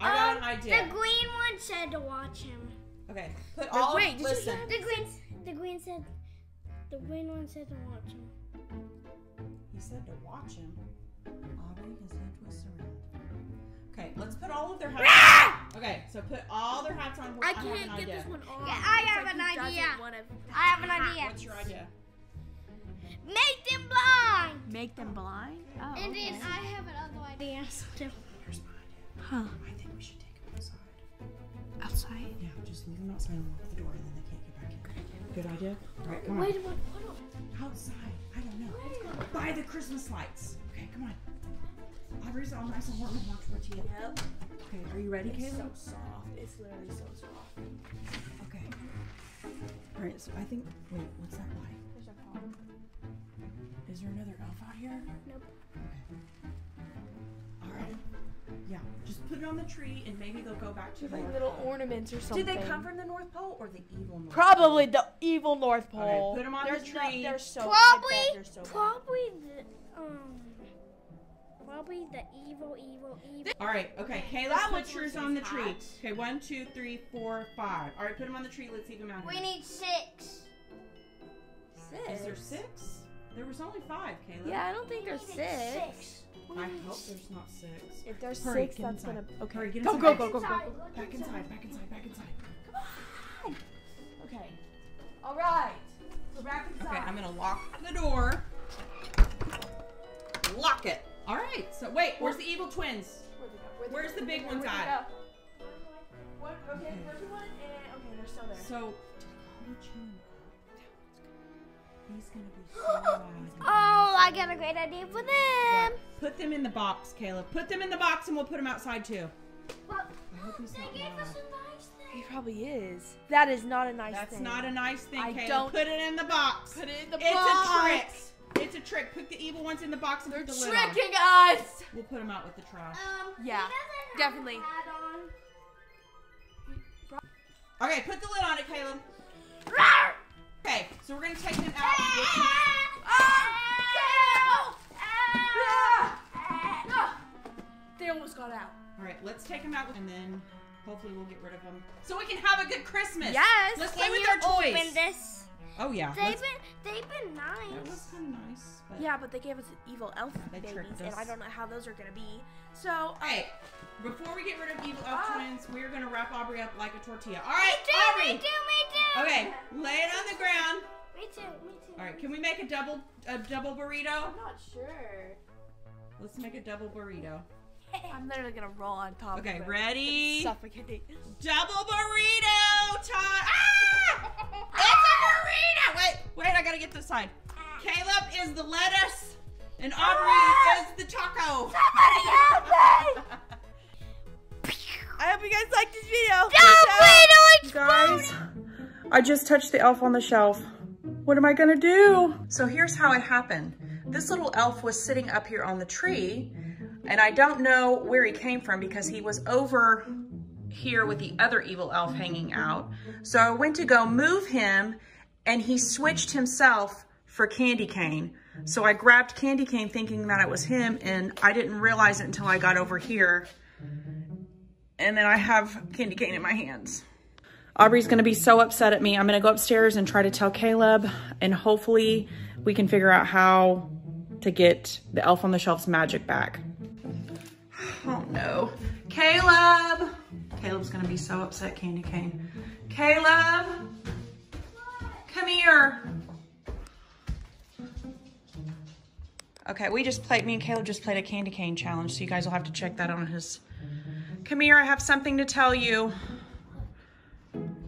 I got Um, an idea. The green one said to watch him. Okay. Put all. wait, did you listen. The green, the green said, the green one said to watch him. He said to watch him. Aubrey, his head twists around. Okay, let's put all of their hats. On. Ah! Okay, so put all their hats on. I have an can't get idea. this one on. Yeah, I It's have like an idea. I have an idea. What's your idea? Make them blind. Make them blind? Oh, And then I have another idea. So Here's my idea. Huh. I think we should take them outside. Outside? Yeah, just leave them outside and lock the door, and then Good idea. All right, come on. wait? What? what? Outside. I don't know. Go buy the Christmas lights. Okay, come on. Aubrey's all nice and warm and hot tortilla. Yep. Okay, are you ready, It's so soft. It's literally so soft. Okay. All right, so I think. Wait, what's that light? Is there another elf out here? Nope. Okay. All right. Yeah, put it on the tree and maybe they'll go back to the Like little Pole. ornaments or something. Did they come from the North Pole or the evil North Probably the evil North Pole. put 'em on the There's not- tree. they're so Probably, they're so bad. probably the um, probably the evil, evil, evil. All right, okay. Caleb, That put one's yours on the tree. hat. Okay, one, two, three, four, five. All right, put them on the tree. Let's leave them out We here. need six. Is there six? There was only five, Caleb. Yeah, I don't think there's six. six. I hope there's not six. If there's Hurry, six, that's inside. gonna okay. Hurry, get go, inside. go, go, go, go, go. Back inside, back inside, back inside. Come on. Okay. All right. We're back inside. Okay, I'm gonna lock the door. Lock it. All right. So wait, where's the evil twins? Where'd they go? Where'd they Where's the big Where'd ones at? What? Okay, first one and eh, okay, they're still there. So, he's gonna be so. Oh, I got a great idea for them. Put them in the box, Caleb. Put them in the box, and we'll put them outside too. But I hope he's they not gave mad. us a He probably is. That is not a nice That's thing. not a nice thing, I Caleb. don't- Put it in the box. Put it in the it's box. It's a trick. It's a trick. Put the evil ones in the box and They're put the lid on. tricking us. We'll put them out with the trash. Um, Yeah, doesn't have definitely. a hat on. Okay, put the lid on it, Caleb. Okay, so we're gonna take them out. with some- ah! oh! ah! ah. They almost got out. All right, let's take them out, and then hopefully we'll get rid of them so we can have a good Christmas. Yes. Let's play Can with our toys. open this? Oh yeah. They've let's- been, they've been That nice. was kind of nice. But... Yeah, but they gave us evil elf They babies, tricked and. I don't know how those are gonna be. So, Hey, before we get rid of evil elf Ah. twins, we're gonna wrap Aubrey up like a tortilla. All right, Me too, me too, me too. Okay, lay it on the ground. Me too, me too. All right, can we make a double a double burrito? I'm not sure. Let's make a double burrito. I'm literally gonna roll on top. Okay, of it. Okay, ready? Suffocating. Double burrito time! Ah! It's a burrito! Wait, wait, I gotta get this side. Caleb is the lettuce, and Aubrey is the taco. Somebody help me! I hope you guys liked this video. Don't Guys, I just touched the elf on the shelf. What am I gonna do? So here's how it happened. This little elf was sitting up here on the tree, and I don't know where he came from because he was over here with the other evil elf hanging out. So I went to go move him, and he switched himself for Candy Cane. So I grabbed Candy Cane thinking that it was him, and I didn't realize it until I got over here. And then I have Candy Cane in my hands. Aubrey's gonna be so upset at me. I'm gonna go upstairs and try to tell Caleb and hopefully we can figure out how to get the elf on the shelf's magic back. Oh no. Caleb! Caleb's gonna be so upset, Candy Cane. Caleb! Come here. Okay, we just played, me and Caleb just played a candy cane challenge, so you guys will have to check that on his. Come here, I have something to tell you.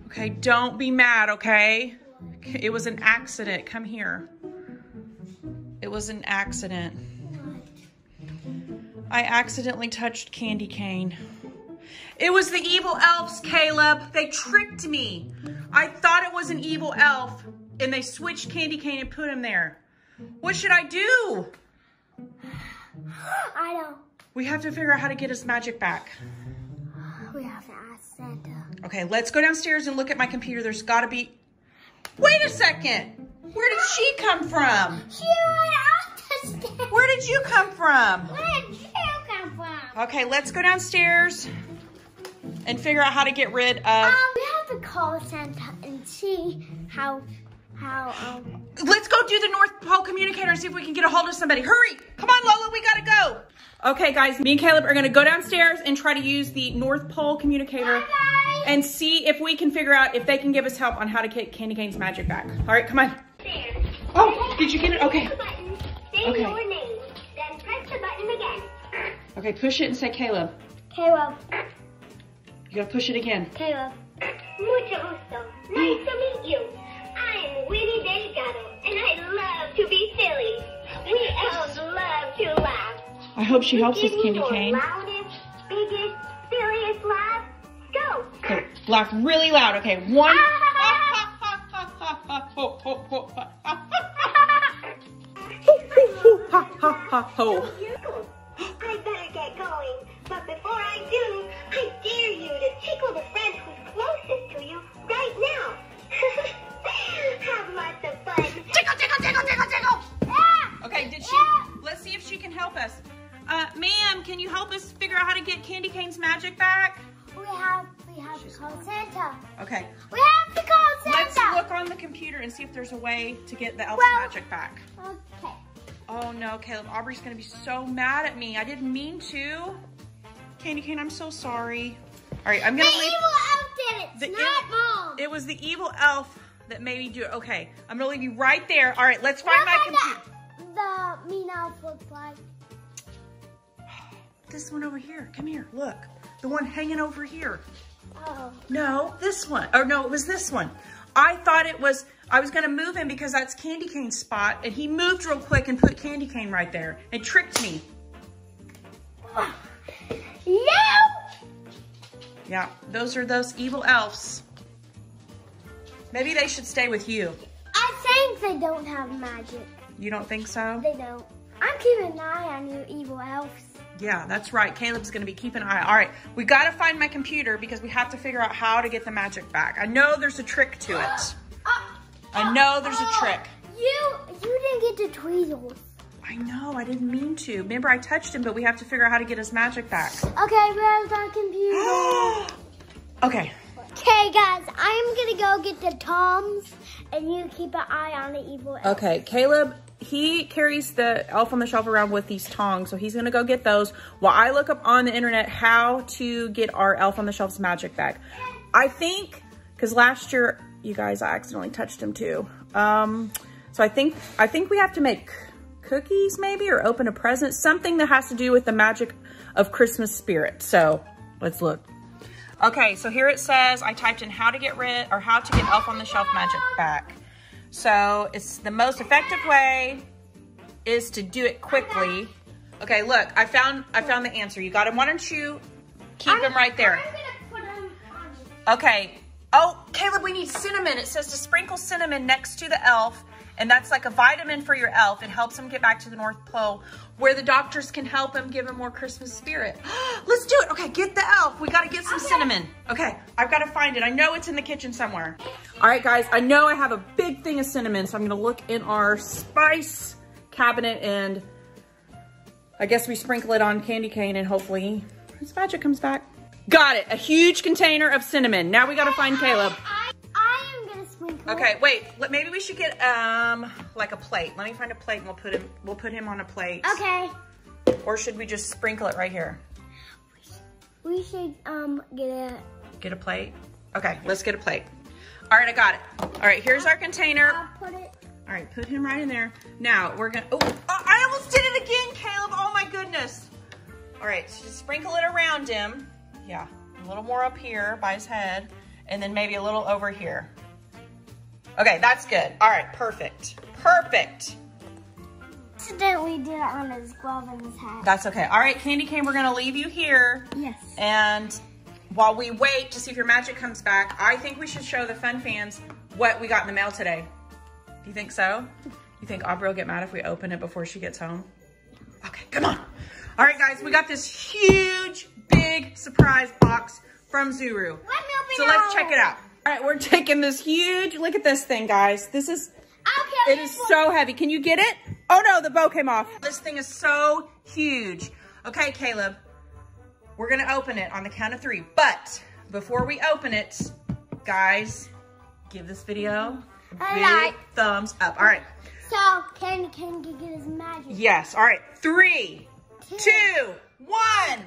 Okay, don't be mad, okay? It was an accident. Come here. It was an accident. I accidentally touched candy cane. It was the evil elves, Caleb. They tricked me. I thought it was an evil elf and they switched candy cane and put him there. What should I do? I know. We have to figure out how to get his magic back. We have to ask Santa. Okay, let's go downstairs and look at my computer. There's gotta be, wait a second. Where did she come from? She went up the stairs. Where did you come from? Where did you come from? Okay, let's go downstairs and figure out how to get rid of. Um, we have to call Santa and see how, how, um. Let's go do the North Pole communicator and see if we can get a hold of somebody. Hurry! Come on, Lola, we gotta go. Okay, guys, me and Caleb are gonna go downstairs and try to use the North Pole communicator Bye, and see if we can figure out if they can give us help on how to get Candy Cane's magic back. All right, come on. There. Oh, did you get it? Okay. Press the button. Say Okay. your name. Then press the button again. Okay, push it and say Caleb. Caleb. You gotta push it again. Caleb. Mucho gusto. Nice to meet you. I'm Winnie Delgado, and I love to be silly. We elves love to laugh. I hope she helps us, Candy your Cane. loudest, biggest, silliest laugh. Go. Okay, laugh really loud. Okay, one. Ho. I better get going. But before I do, I dare you to tickle the friend who's closest to you right now. Have lots of fun. Tickle, tickle, tickle, tickle, tickle. Ah! Okay, did she? Let's see if she can help us. Uh, ma'am, can you help us figure out how to get Candy Cane's magic back? We have we have to call Santa. Okay, We have to call Santa. let's look on the computer and see if there's a way to get the elf's Well- magic back. Okay. Oh no, Caleb, Aubrey's gonna be so mad at me. I didn't mean to. Candy Cane, I'm so sorry. All right, I'm gonna evil leave. elf did it. The not mom. It was the evil elf that made me do it. Okay, I'm gonna leave you right there. All right, let's find my computer. the, the mean elf looks like. This one over here. Come here. Look, the one hanging over here. Oh. No, this one. Or no, it was this one. I thought it was, I was gonna move him because that's Candy Cane's spot, and he moved real quick and put Candy Cane right there and tricked me. No. Yeah, those are those evil elves. Maybe they should stay with you. I think they don't have magic. You don't think so? They don't. I'm keeping an eye on you, evil elves. Yeah, that's right. Caleb's gonna be keeping an eye. All right, we gotta find my computer because we have to figure out how to get the magic back. I know there's a trick to it. I know there's a oh, trick. You you didn't get the tweezers. I know, I didn't mean to. Remember, I touched him, but we have to figure out how to get his magic back. Okay, where's our computer? okay, okay, guys, I'm gonna go get the toms, and you keep an eye on the evil elf. Okay, Caleb, he carries the elf on the shelf around with these tongs, so he's gonna go get those while I look up on the internet how to get our elf on the shelf's magic back. I think, because last year, you guys, I accidentally touched him too. Um, so I think, I think we have to make cookies maybe or open a present, something that has to do with the magic of Christmas spirit. So let's look. Okay, so here it says, I typed in how to get rid, or how to get elf on the shelf magic back. So it's the most effective way is to do it quickly. Okay, look, I found I found the answer. You got him. Why don't you keep him right there? I'm gonna put. Okay. Oh, Caleb, we need cinnamon. It says to sprinkle cinnamon next to the elf, and that's like a vitamin for your elf. It helps him get back to the North Pole, where the doctors can help him give him more Christmas spirit. Let's do it. Okay, get the elf. We got to get some cinnamon. Okay, I've got to find it. I know it's in the kitchen somewhere. All right, guys, I know I have a big thing of cinnamon, so I'm going to look in our spice cabinet, and I guess we sprinkle it on candy cane, and hopefully his magic comes back. Got it. A huge container of cinnamon. Now we got to find Caleb. I, I am gonna sprinkle. Okay, wait. Maybe we should get um like a plate. Let me find a plate and we'll put him we'll put him on a plate. Okay. Or should we just sprinkle it right here? We should um get a. Get a plate? Okay, let's get a plate. All right, I got it. All right, here's our container. I'll put it. All right, put him right in there. Now we're gonna. Oh, I almost did it again, Caleb. Oh my goodness. All right, so just sprinkle it around him. Yeah, a little more up here by his head, and then maybe a little over here. Okay, that's good. All right, perfect. Perfect. accidentally did it on his glove and his hat. That's okay. All right, Candy Cane, we're gonna leave you here. Yes. And while we wait to see if your magic comes back, I think we should show the fun fans what we got in the mail today. Do you think so? You think Aubrey will get mad if we open it before she gets home? Okay, come on. All right, guys, we got this huge, big surprise box from Zuru. So let's check it out. All right, we're taking this huge, look at this thing, guys. This is, Okay. it is so heavy. Can you get it? Oh no, the bow came off. This thing is so huge. Okay, Caleb, we're gonna open it on the count of three. But before we open it, guys, give this video a A big like. thumbs up. All right, So Candy Cane can get his magic. yes, all right, three, two, one.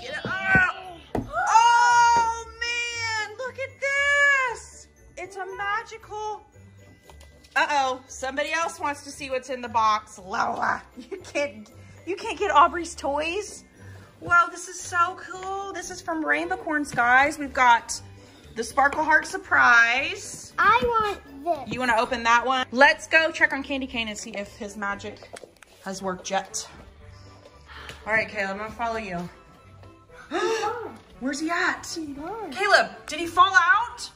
Get it up. Oh man, look at this. It's a magical. Uh-oh, somebody else wants to see what's in the box. Lola, you can't you can't get Aubrey's toys. Whoa, this is so cool. This is from Rainbocorns, guys. We've got the Sparkle Heart Surprise. I want this. You want to open that one? Let's go check on Candy Cane and see if his magic has worked yet. All right, Caleb, I'm gonna follow you. Where's he at? Caleb, did he fall out?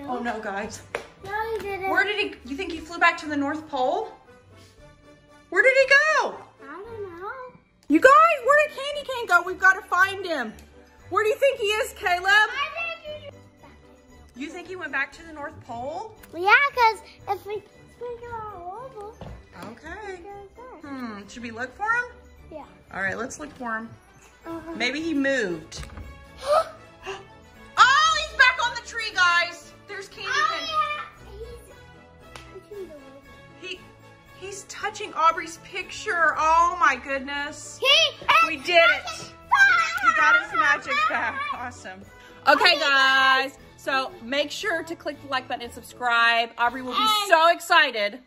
Oh no, guys. No, he didn't. Where did he, you think he flew back to the North Pole? Where did he go? I don't know. You guys, where did Candy Cane go? We've got to find him. Where do you think he is, Caleb? I think You think he went back to the North Pole? he... Yeah, because if we sprinkle all over, Okay. Hmm, should we look for him? Yeah. All right, let's look for him. Uh-huh. Maybe he moved. Oh, he's back on the tree, guys. There's Candy Oh, yeah. He's touching the He, he's touching Aubrey's picture. Oh my goodness. He We did it. He got his magic back. Awesome. Okay, guys. So make sure to click the like button and subscribe. Aubrey will be so excited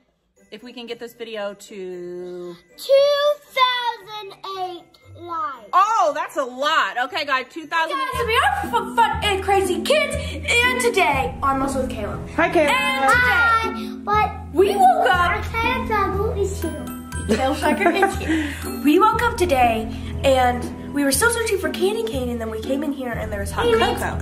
if we can get this video to... 2008 likes. Oh, that's a lot. Okay, guys, 2000. Guys, we are fun, fun and crazy kids, and today on Muscle with Caleb. Hi, Caleb. And today, Hi, but we woke up. cat dog is here. Tail Sucker is here. We woke up today, and we were still searching for candy cane, and then we came in here, and there was hot cocoa.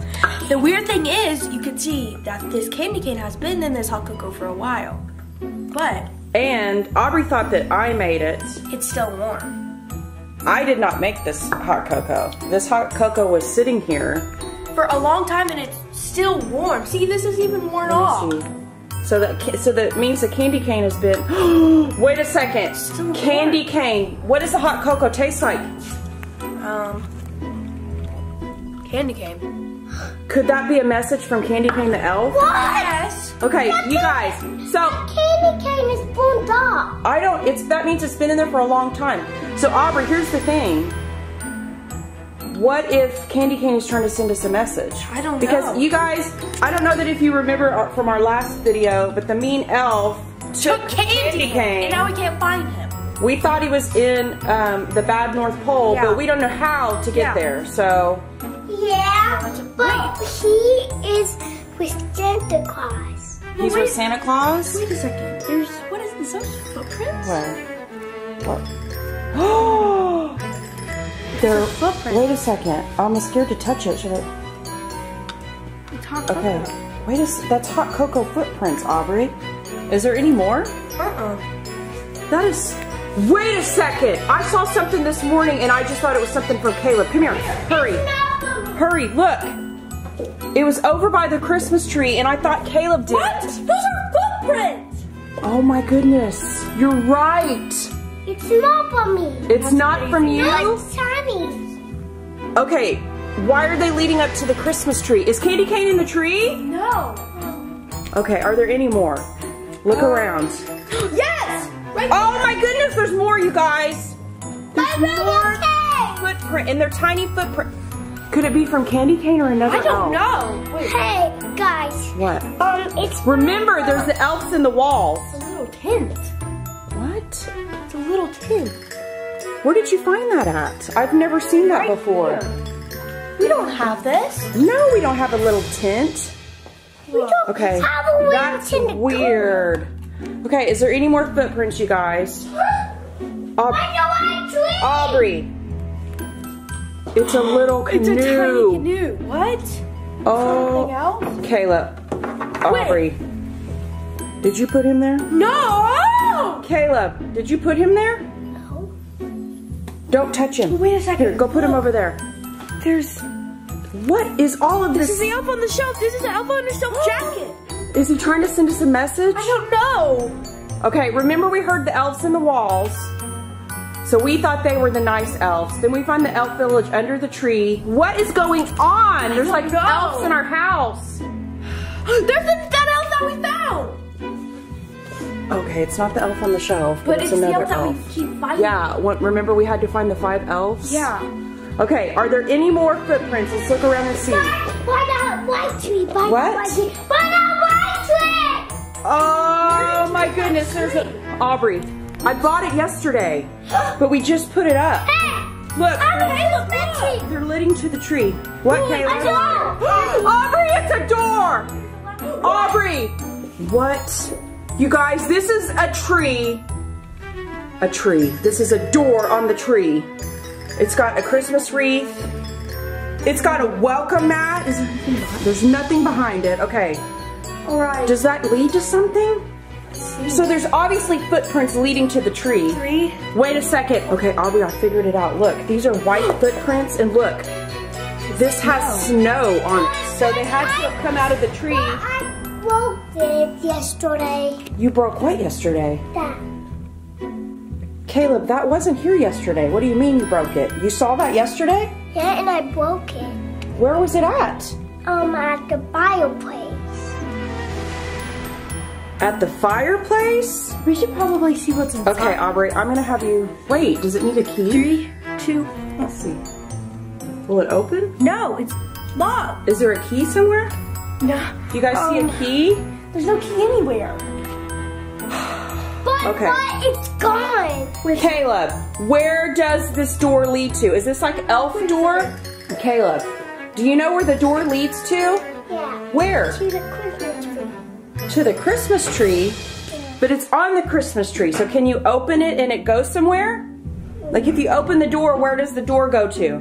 The weird thing is, you can see that this candy cane has been in this hot cocoa for a while, but And Aubrey thought that I made it. it's still warm. I did not make this hot cocoa. This hot cocoa was sitting here. For a long time, and it's still warm. See, this is even worn off. see. So that so that means the candy cane has been. Wait a second. Still Candy cane. What does the hot cocoa taste like? Um, candy cane. Could that be a message from Candy Cane the elf? Yes. Okay, you guys. So Candy cane is burned up. I don't. It's that means it's been in there for a long time. So Aubrey, here's the thing. What if Candy Cane is trying to send us a message? I don't because know. Because you guys, I don't know that if you remember our- from our last video, but the mean elf Took candy, cane. and now we can't find him. We thought he was in um, the bad North Pole, Yeah. but we don't know how to get Yeah. there. So Yeah, that's a- but he is with Santa Claus. he's with Santa Claus. Wait a second. There's what is this? Those footprints? Where? What? Oh, there. footprints. Wait a second. I'm scared to touch it. Should I? It's hot Okay. Wait a. s- That's hot cocoa footprints, Aubrey. Is there any more? Uh-uh. That is. Wait a second. I saw something this morning, and I just thought it was something from Caleb. Come here. Hurry. Hurry. Look. It was over by the Christmas tree, and I thought Caleb did. What? it. Those are footprints. Oh my goodness. You're right. It's not from me. It's not from you. No, it's Sammy's. Okay, why are they leading up to the Christmas tree? Is Candy Cane in the tree? No. Okay, are there any more? Look oh. around. Yes. Right. Oh my goodness, there's more, you guys. There's more footprint, and they're tiny footprint. Could it be from Candy Cane or another I don't elf? know. Wait. Hey, guys. What? Um, it's Remember, there's the elves in the walls. It's a little tint. What? It's a little tint. Where did you find that at? I've never seen that Right before. here. We don't have this. No, we don't have a little tint. We don't Okay, have a way that's to weird. Okay, is there any more footprints, you guys? Aub- Aubrey. It's a little It's a tiny canoe. canoe. What? Oh, else? Caleb. Aubrey. Did you put him there? No! Caleb, did you put him there? No. Don't touch him. Wait a second. Here, go put him oh. over there. There's. What is all of This this? is the elf on the shelf. This is the elf on the shelf jacket. Is he trying to send us a message? I don't know. Okay, remember we heard the elves in the walls. So we thought they were the nice elves. Then we find the elf village under the tree. What is going on? There's like know. elves in our house. There's the, that elf that we found. Okay, it's not the elf on the shelf, but, But it's, it's, the elf that elf. we keep finding. Yeah, what, remember we had to find the five elves? Yeah. Okay, are there any more footprints? Let's look around and see. Why not white tree? Why What? White tree? Why not white tree? Oh my goodness, there's a Aubrey. I bought it yesterday, but we just put it up. Hey! Look, Hey, they're, look, they're leading to the tree. What, Ooh, Caleb? a door! Aubrey, it's a door! Aubrey! What? You guys, this is a tree. A tree. This is a door on the tree. It's got a Christmas wreath. It's got a welcome mat. Is there anything behind- There's nothing behind it. Okay. All right. Does that lead to something? So there's obviously footprints leading to the tree. three. Wait a second. Okay, Aubrey, I figured it out. Look, these are white footprints, and look, this has snow on it. So they had to have come out of the tree. I broke it yesterday. You broke what yesterday? That. Caleb, that wasn't here yesterday. What do you mean you broke it? You saw that yesterday? Yeah, and I broke it. Where was it at? Um, at the fireplace. At the fireplace? We should probably see what's inside. Okay, Aubrey, I'm gonna have you. Wait, does it need a key? Three, two. Let's see. Will it open? No, it's locked. Is there a key somewhere? No. You guys see Um, a key? There's no key anywhere. But, Okay. but it's gone. Caleb, where does this door lead to? Is this like elf door? Caleb, do you know where the door leads to? Yeah. Where? To the Christmas. To the Christmas tree. But it's on the Christmas tree, so can you open it and it goes somewhere? Like if you open the door, where does the door go to?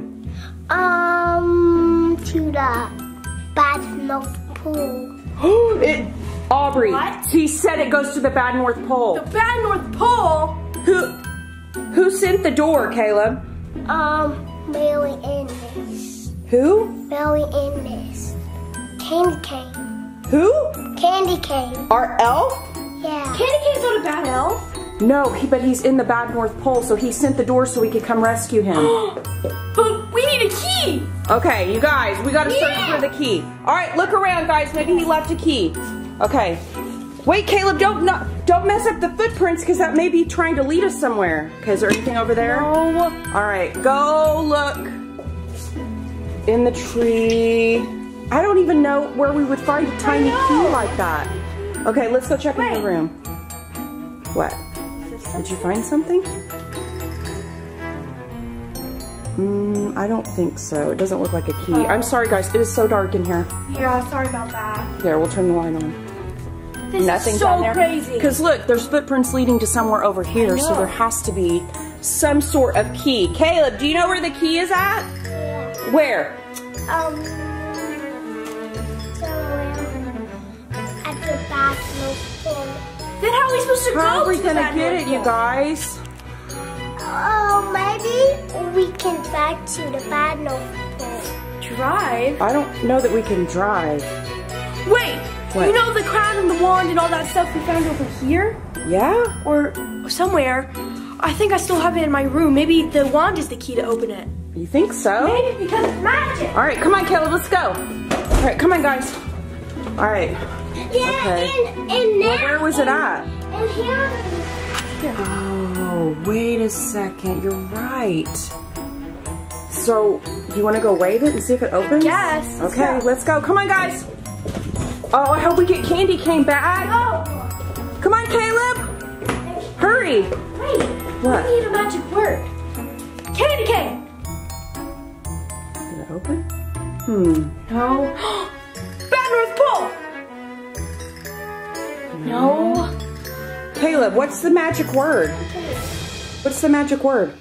Um, to the Bad North Pool. it, Aubrey, What? he said it goes to the Bad North Pole. The bad North Pole. Who, who sent the door, Caleb? Um, Mary Innes. Who? Mary Innes. Candy cane. Who? Candy cane. Our elf? Yeah. Candy Cane's not a bad elf. No, he, but he's in the Bad North Pole, so he sent the door so we could come rescue him. But we need a key. Okay, you guys, we gotta search for the key. All right, look around, guys. Maybe he left a key. Okay. Wait, Caleb, don't not, don't mess up the footprints because that may be trying to lead us somewhere. Okay, is there anything over there? No. All right, go look in the tree. I don't even know where we would find a tiny key like that. Okay, let's go check in Wait. the room. What? Did you find something? Mm, I don't think so. It doesn't look like a key. I'm sorry, guys. It is so dark in here. Yeah, sorry about that. There, we'll turn the light on. This Nothing's is so there. crazy. Because look, there's footprints leading to somewhere over here, so there has to be some sort of key. Caleb, do you know where the key is at? Yeah. Where? Um, Then how are we supposed to How go are we to the gonna get North it, you guys? Oh, maybe we can back to the Bad North Pole. Drive. I don't know that we can drive. Wait. What? You know the crown and the wand and all that stuff we found over here Yeah? or somewhere. I think I still have it in my room. Maybe the wand is the key to open it. You think so? Maybe because it's magic. All right, come on, Caleb, let's go. All right, come on, guys. All right. Yeah, Okay. and, and now. Well, where was it at? And here. Oh, wait a second. You're right. So, you want to go wave it and see if it opens? Yes, let's Okay, go. let's go. Come on, guys. Oh, I hope we get candy cane back. Oh, Come on, Caleb. Hurry. wait. What? We need a magic word. Candy cane. Did it open? Hmm. No. Bad North Pole. No. Caleb, what's the magic word? What's the magic word?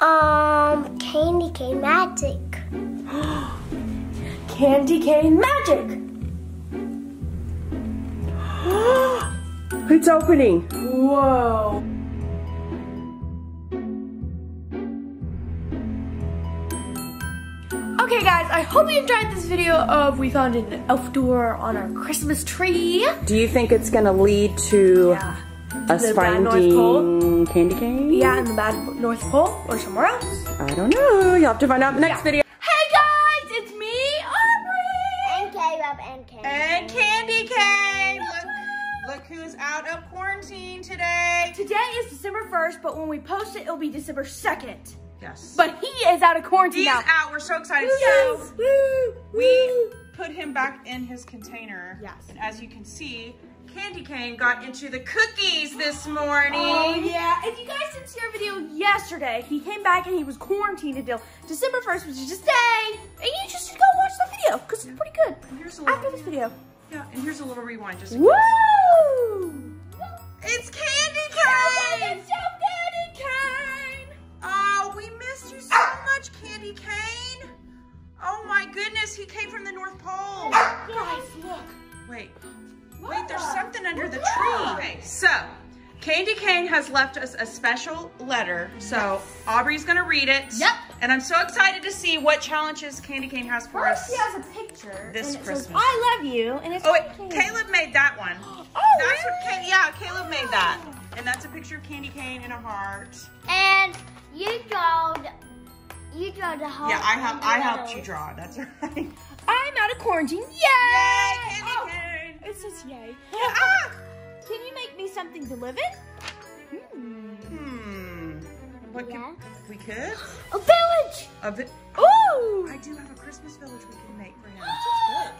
Um, candy cane magic. Candy cane magic. It's opening. Whoa. Okay guys, I hope you enjoyed this video of we found an elf door on our Christmas tree. Do you think it's gonna lead to Yeah. us The bad North finding candy cane? Yeah, in the bad North Pole or somewhere else. I don't know. You'll have to find out in the next Yeah. video. Hey guys, it's me, Aubrey! And Caleb and Candy. And Candy Cane. Look, look who's out of quarantine today. Today is December 1st, but when we post it, it'll be December 2nd. Yes. But he is out of quarantine he's now. out. We're so excited. Yes. So Woo, we put him back in his container. Yes. And as you can see, Candy Cane got into the cookies this morning. Oh yeah, if you guys didn't see our video yesterday, he came back and he was quarantined until December 1st, which is today. And you just go watch the video, because it's pretty good. Here's a little, After this video. yeah, and here's a little rewind. Just Woo! It's Candy Cane. It's so good, Cane! Oh, we missed you so much, Candy Cane. Oh my goodness, he came from the North Pole. Guys, look. Wait, wait, there's something under the tree. Okay, so Candy Cane has left us a special letter. So Aubrey's gonna read it. Yep. And I'm so excited to see what challenges Candy Cane has for us. First, he has a picture. This Christmas. Says, I love you, and it's Oh wait. Caleb made that one. Oh, That's what, really? Ca- yeah, Caleb made that. Oh. And that's a picture of Candy Cane in a heart. And you drawed, you drawed the whole. Yeah, I helped. I helped you draw. That's right. I'm out of quarantine. Yay! Candy Oh, Cane. it says yay. Ah! Can you make me something to live in? Hmm. Hmm. What Yeah. could, we could? A village. A bit. Ooh! I do have a Christmas village we can make for him.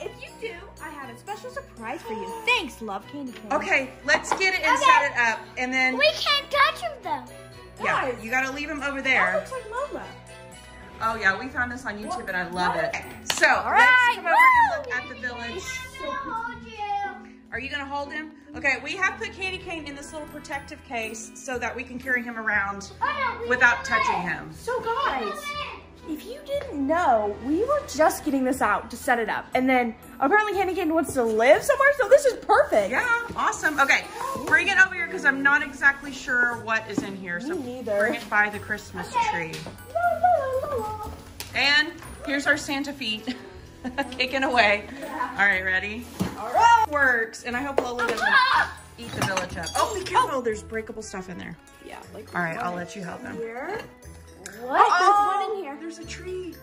If you do, I have a special surprise for you. Thanks, love candy cane. Okay, let's get it and Okay. set it up, and then We can't touch him though. Yeah, you gotta leave him over That there. looks like Lola. Oh yeah, we found this on YouTube and I love it. So right, let's come over and look at the village. you. Are you gonna hold him? Okay, we have put Candy Cane in this little protective case so that we can carry him around Oh, no, without touching it. him. So guys, if you didn't know, we were just getting this out to set it up. And then apparently Candy Cane wants to live somewhere, so this is perfect. Yeah, awesome. Okay, bring it over here because I'm not exactly sure what is in here. So Me neither. bring it by the Christmas tree. And here's our Santa feet kicking away. All right, ready? All right. Works, and I hope Lola doesn't ah! eat the village up. Oh, be careful. There's breakable stuff in there. Yeah, like All right, I'll let you help him. here. What? There's one in here. There's a tree.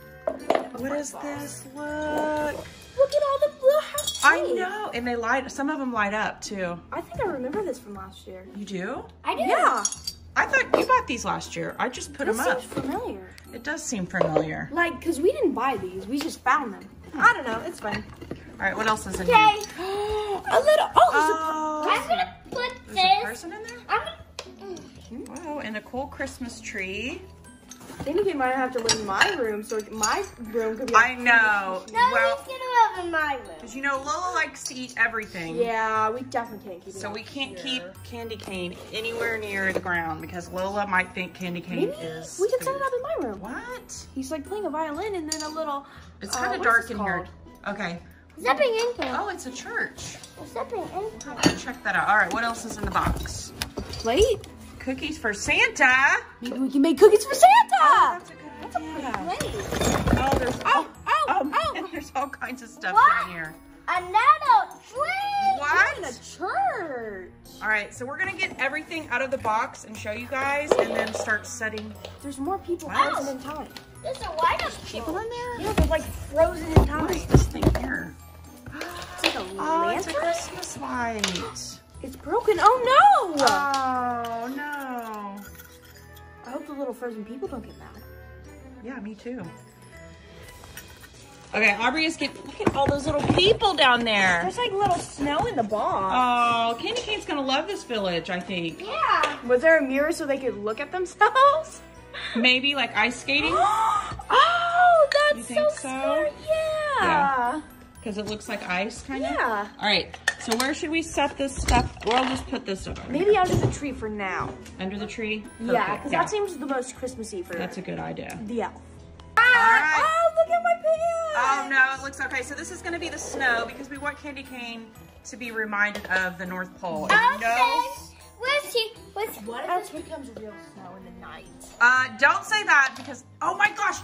What is this? Look. Look at all the little house I know, and they light. Some of them light up too. I think I remember this from last year. You do? I do. Yeah. I thought you bought these last year. I just put This them up. This seems familiar. It does seem familiar. Like, cause we didn't buy these, we just found them. Hmm. I don't know, it's fine. All right, what else is in Okay. here? a little. Oh, there's a Oh, I'm gonna put there's a this. person in there. I'm gonna. Mm. Wow, and a cool Christmas tree. Candy Cane might have to live in my room, so my room could be. I know. No, Well, he's gonna live in my room. because you know Lola likes to eat everything. Yeah, we definitely can't keep. So out we can't here. keep candy cane anywhere near the ground because Lola might think candy cane Maybe is. we can set it up in my room. What? He's like playing a violin and then a little. It's uh, kind of what is dark this in here. called? Okay. Stepping into it. Oh, it's a church. Stepping into I'll it. check that out. All right, what else is in the box? Plate. Cookies for Santa. Maybe we can make cookies for Santa. Oh, that's a good idea. Wait. Oh, there's Oh, oh, oh, um, oh. man, there's all kinds of stuff What? in here. Another tree. What? In a church. All right, so we're gonna get everything out of the box and show you guys, and then start setting There's more people Wow. frozen in time. There's a white people in there. Yeah, they're like frozen in time. What is this thing here? It's like a Oh, it's a. Christmas light. It's broken. Oh no! Oh no. I hope the little frozen people don't get mad. Yeah, me too. Okay, Aubrey is getting. Look at all those little people down there. There's like little snow in the box. Oh, Candy Cane's gonna love this village, I think. Yeah. Was there a mirror so they could look at themselves? Maybe like ice skating, oh, that's so, so? smart. Yeah. Yeah. because it looks like ice, kind of. Yeah. All right, So where should we set this stuff? Or I'll just put this over here. Maybe under the tree for now. under the tree. Yeah, Perfect. because that seems the most Christmassy for That's a good idea. the elf. right. Oh, look at my pants! Oh no, it looks okay. So this is gonna be the snow because we want Candy Cane to be reminded of the North Pole. And you know, Where's he? What's What if this becomes real snow in the night? uh, don't say that because oh my gosh,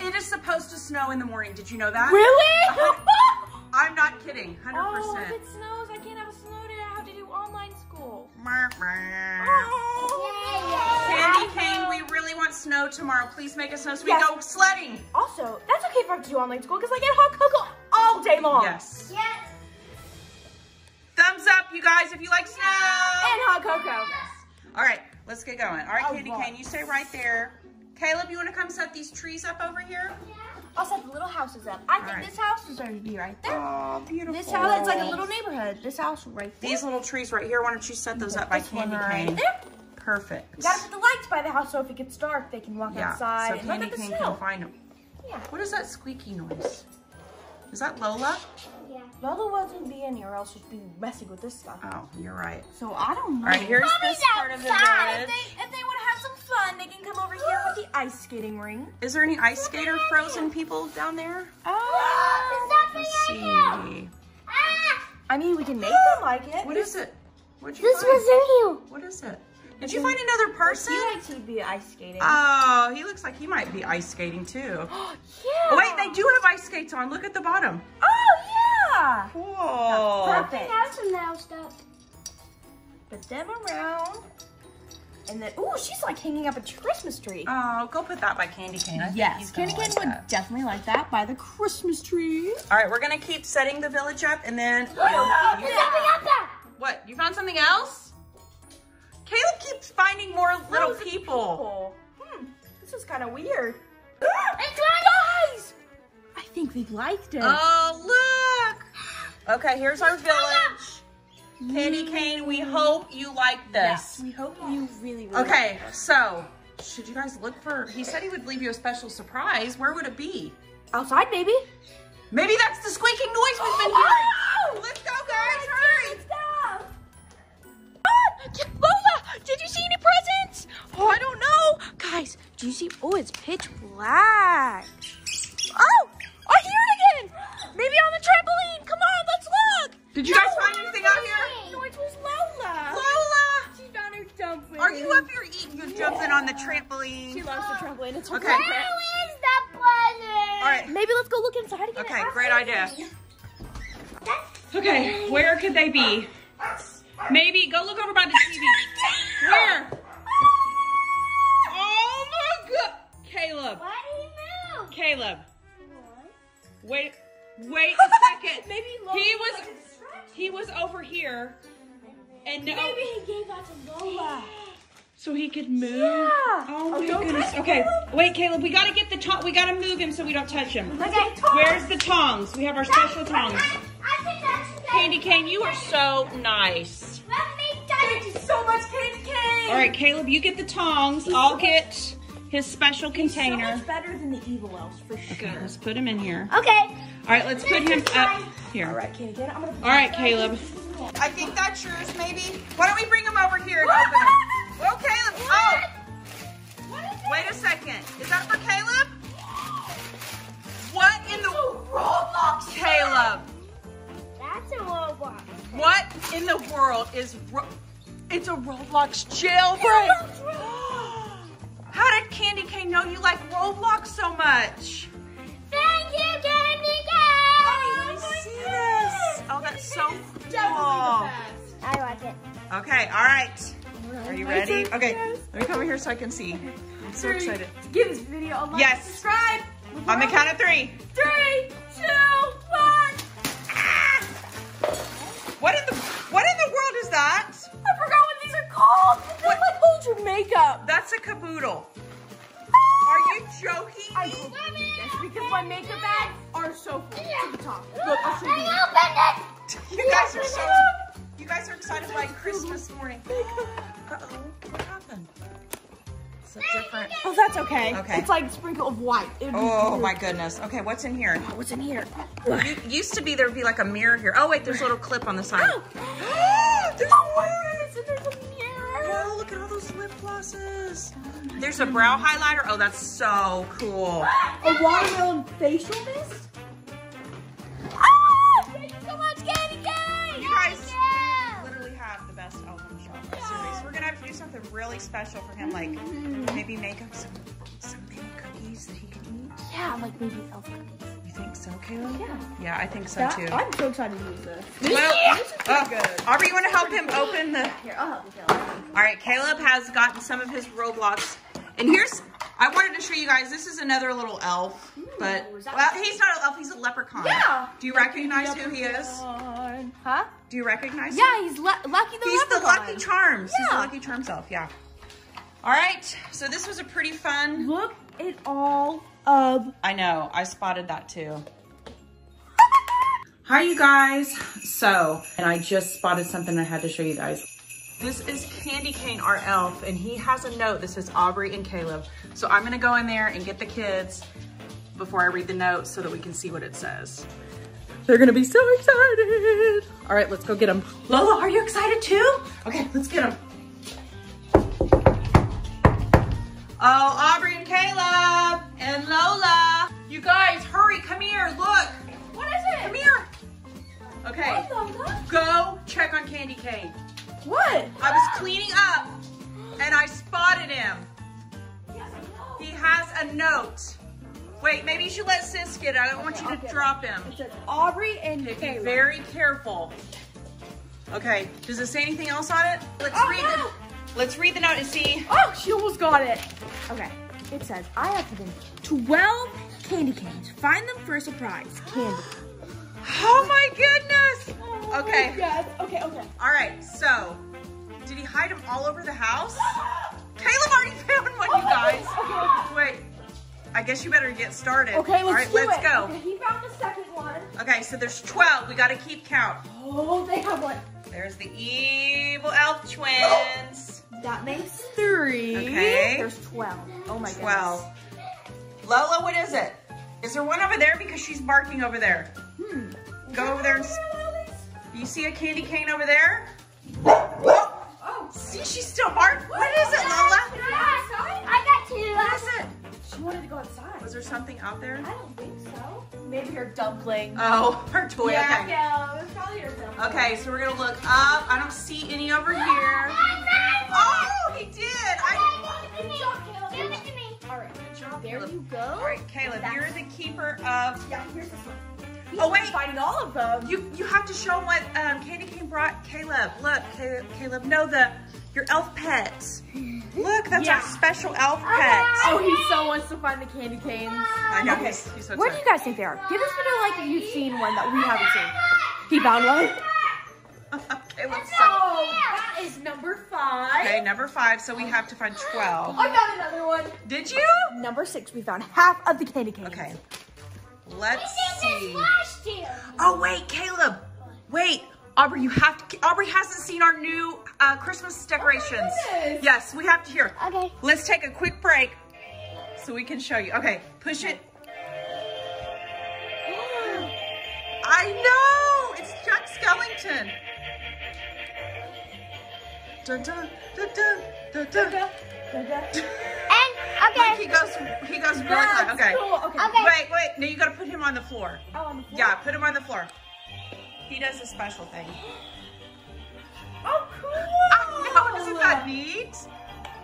it is supposed to snow in the morning. Did you know that? Really? I'm not kidding. Hundred oh, if it snows, I can't have a snow day. I have to do online school. Oh. Candy Cane, we really want snow tomorrow. Please make it snow so we Yes. go sledding. Also, that's okay for I to do online school because I get hot cocoa all day long. Yes. Yes. Thumbs up, you guys, if you like snow. And hot cocoa. Yes. All right, let's get going. All right, Oh, Candy God. Cane, you stay right there. Caleb, you want to come set these trees up over here? I'll set the little houses up. I think Alright. this house is going to be right there. Oh, beautiful. This house, it's like a little neighborhood. This house right there. These little trees right here, why don't you set those up by Candy right there. Perfect. You gotta put the lights by the house so if it gets dark, they can walk yeah, outside so and look Candy at the Cane snow. can find them. Yeah. What is that squeaky noise? Is that Lola? Yeah. Lola wasn't be in here, or else she'd be messing with this stuff. Oh, you're right. So I don't know. All right, here's Mommy's this part of the outside. If they, if they want to have some fun, they can come over here with the ice skating ring. Is there any ice skater frozen people down there? Oh. There's Let's nothing in here. see. Ah! I mean, we can make them like it. What is it? What'd you This find? was in here. What is it? Did you find another person? He likes to be ice skating. Oh, he looks like he might be ice skating too. yeah. Oh, wait, they do have ice skates on. Look at the bottom. Oh, yeah. Cool. Perfect. Now some now stuff. Put them around. And then, ooh, she's like hanging up a Christmas tree. Oh, go put that by Candy Cane. I yes, he's Candy Cane like would that. definitely like that by the Christmas tree. All right, we're gonna keep setting the village up, and then There's nothing up there. what? You found something else? Caleb keeps finding more little Those are people. Hmm, this is kind of weird. It's right. Guys, I think they liked it. Oh, look. Okay, here's our village. Candy Cane, we mm. hope you like yes, this. we hope you really, really Okay, so should you guys look for? He said he would leave you a special surprise. Where would it be? Outside, maybe? Maybe that's the squeaking noise we've been Oh! hearing. Let's go, guys! Hurry! Ah, Lola, did you see any presents? Oh, I don't know. Guys, do you see? Oh, it's pitch black. Oh, I hear it again. Maybe on the trampoline. Come on, let's look. Did you guys find anything out here? No, it was Lola. Lola, She found her dumpling. are you up here eating? You're jumping on the trampoline. She loves the trampoline. It's her Okay. favorite. Where is the present? All right. Maybe let's go look inside again. Okay, great idea. Okay, where could they be? Maybe go look over by the TV. Where? Oh my god! Caleb, Why do you move? Caleb, wait, wait a second. Maybe He was, he was over here, and no, Maybe he gave that to Lola. so he could move. Yeah. Oh, oh my you okay, goodness. Okay, Caleb? wait, Caleb, we gotta get the tong. We gotta move him so we don't touch him. Okay. Where's the tongs? We have our special tongs. I, I think that's Candy cane, you are so nice. Let me touch Thank you so much, Candy Cane. All right, Caleb, you get the tongs. I'll get his special So container. much better than the evil elves, for sure. Okay, let's put him in here. Okay. All right, let's put him up here. All right, Candy Cane, I'm gonna. All right, Caleb. I think that's yours, maybe. Why don't we bring him over here and open it? Well, Caleb. Oh, wait a second. Is that for Caleb? What in the Roblox. Caleb? That's a robot. What in the world is? Ro- it's a Roblox jailbreak. How did Candy Cane know you like Roblox so much? Thank you, Candy Let me Cane. Oh, see this. Oh, that's so cool. I like it. Okay, all right. Are you ready? Okay, let me come over here so I can see. I'm so excited. Give this video a like. Yes. Subscribe. On the count of three. Three, two, one. Ah! What in the What in the world is that? I forgot what these are called. They What? like hold your makeup. That's a caboodle. Are you joking I me? believe this because my makeup bags are so full to the top. Look, I'll show I you. opened it. You guys are so. You guys are excited like Christmas morning. Uh oh. What happened? It's a different. Oh, that's okay. Okay. It's like sprinkle of white. It would Oh weird. my goodness. Okay, what's in here? What's in here? You, used to be there would be like a mirror here. Oh wait, there's a little clip on the side. Oh. there's Oh my more. goodness, and there's a mirror. Oh, look at all those lip glosses. There's a brow highlighter. Oh, that's so cool. A watermelon facial mist? Ah! Thank you so much, Candy Cane! You guys literally have the best elf shop. Seriously. We're gonna have to do something really special for him, like maybe make up some some mini cookies that he can eat. Yeah, like maybe elf cookies. Think so, Caleb? Yeah. Yeah, I think so That- too. I'm so excited to use this. Well, this is oh, good. Aubrey, you want to help him open the? Here, I'll help you, Caleb. All right, Caleb has gotten some of his Roblox, and here's. I wanted to show you guys. This is another little elf, hmm, but is well, he's not an elf. He's a leprechaun. Yeah. Do you recognize who he is? Huh? Do you recognize? him? Yeah, he's Lu- Lucky the He's the Lucky Charms. He's the Yeah. Lucky Charms elf. Yeah. All right. So this was a pretty fun. Look at all of I know. I spotted that too. Hi, you guys. So, and I just spotted something I had to show you guys. This is Candy Cane, our elf, and he has a note that says Aubrey and Caleb. So I'm gonna go in there and get the kids before I read the note so that we can see what it says. They're gonna be so excited. All right, let's go get them. Lola, are you excited too? Okay, let's get them. Oh, Aubrey and Caleb and Lola. You guys, hurry, come here, look. What is it? Come here. Okay, Lola? go check on Candy Cane. What? I was cleaning up and I spotted him. Yes, I know. He has a note. Wait, maybe you should let Sis get it. I don't want you to Okay. drop him. It says Aubrey and Okay, be very careful. Okay, does it say anything else on it? Let's Oh, read no. it. Let's read the note and see. Oh, she almost got it. Okay. It says, I have given 12 candy canes. Find them for a surprise. Candy. Oh my goodness. Oh okay. Yes. Okay, okay. All right, so did he hide them all over the house? Caleb already found one, you guys. Wait, I guess you better get started. Okay, let's All right, do let's it. go. Okay, he found the second one. Okay, so there's 12. We got to keep count. Oh, they have one. There's the evil elf twins. That makes three. Okay. There's 12. Oh my 12. Lola, what is it? Is there one over there? Because she's barking over there. Hmm. Go over there and s- Do you see a candy cane over there? Oh, see, she's still barking. What is it, Lola? I got two. What is it? She wanted to go outside. Was there something out there? I don't think so. Maybe her dumpling. Oh, her toy. yeah, okay. yeah, it was probably her dumpling. Okay, so we're gonna look up. I don't see any over here. Oh, he did. I. Give it to me. All right. Good job, There Caleb. you go. All right, Caleb, you're the keeper of. Yeah, here's this one. He's Oh, wait. finding all of them. You you have to show 'em what um, Candy Cane brought Caleb. Look, Caleb, Caleb, no the your elf pets. Look, that's Yeah. our special elf oh, pet. Oh, he so wants to find the candy canes. I know Okay. he's, he's so Where do you guys think they are? Give us a video like if you've seen one that we haven't seen. He found one. Caleb's so. Oh, that is number five. Okay, number five. So we have to find twelve. I found another one. Did you? Number six, we found half of the candy canes. Okay. Let's see. Last year. Oh wait, Caleb. Wait, Aubrey, you have to. Aubrey hasn't seen our new uh, Christmas decorations. goodness. yes, we have to hear. Okay. Let's take a quick break so we can show you. Okay, push it. I know! It's Jack Skellington. Dun, dun, dun, dun, dun, dun. And Look, he goes, he goes really Okay. cool. Okay. Okay. Wait, wait. No, you gotta put him on the floor. Oh, on the floor. Yeah, put him on the floor. He does a special thing. Oh, cool. Ah, I know, isn't that neat?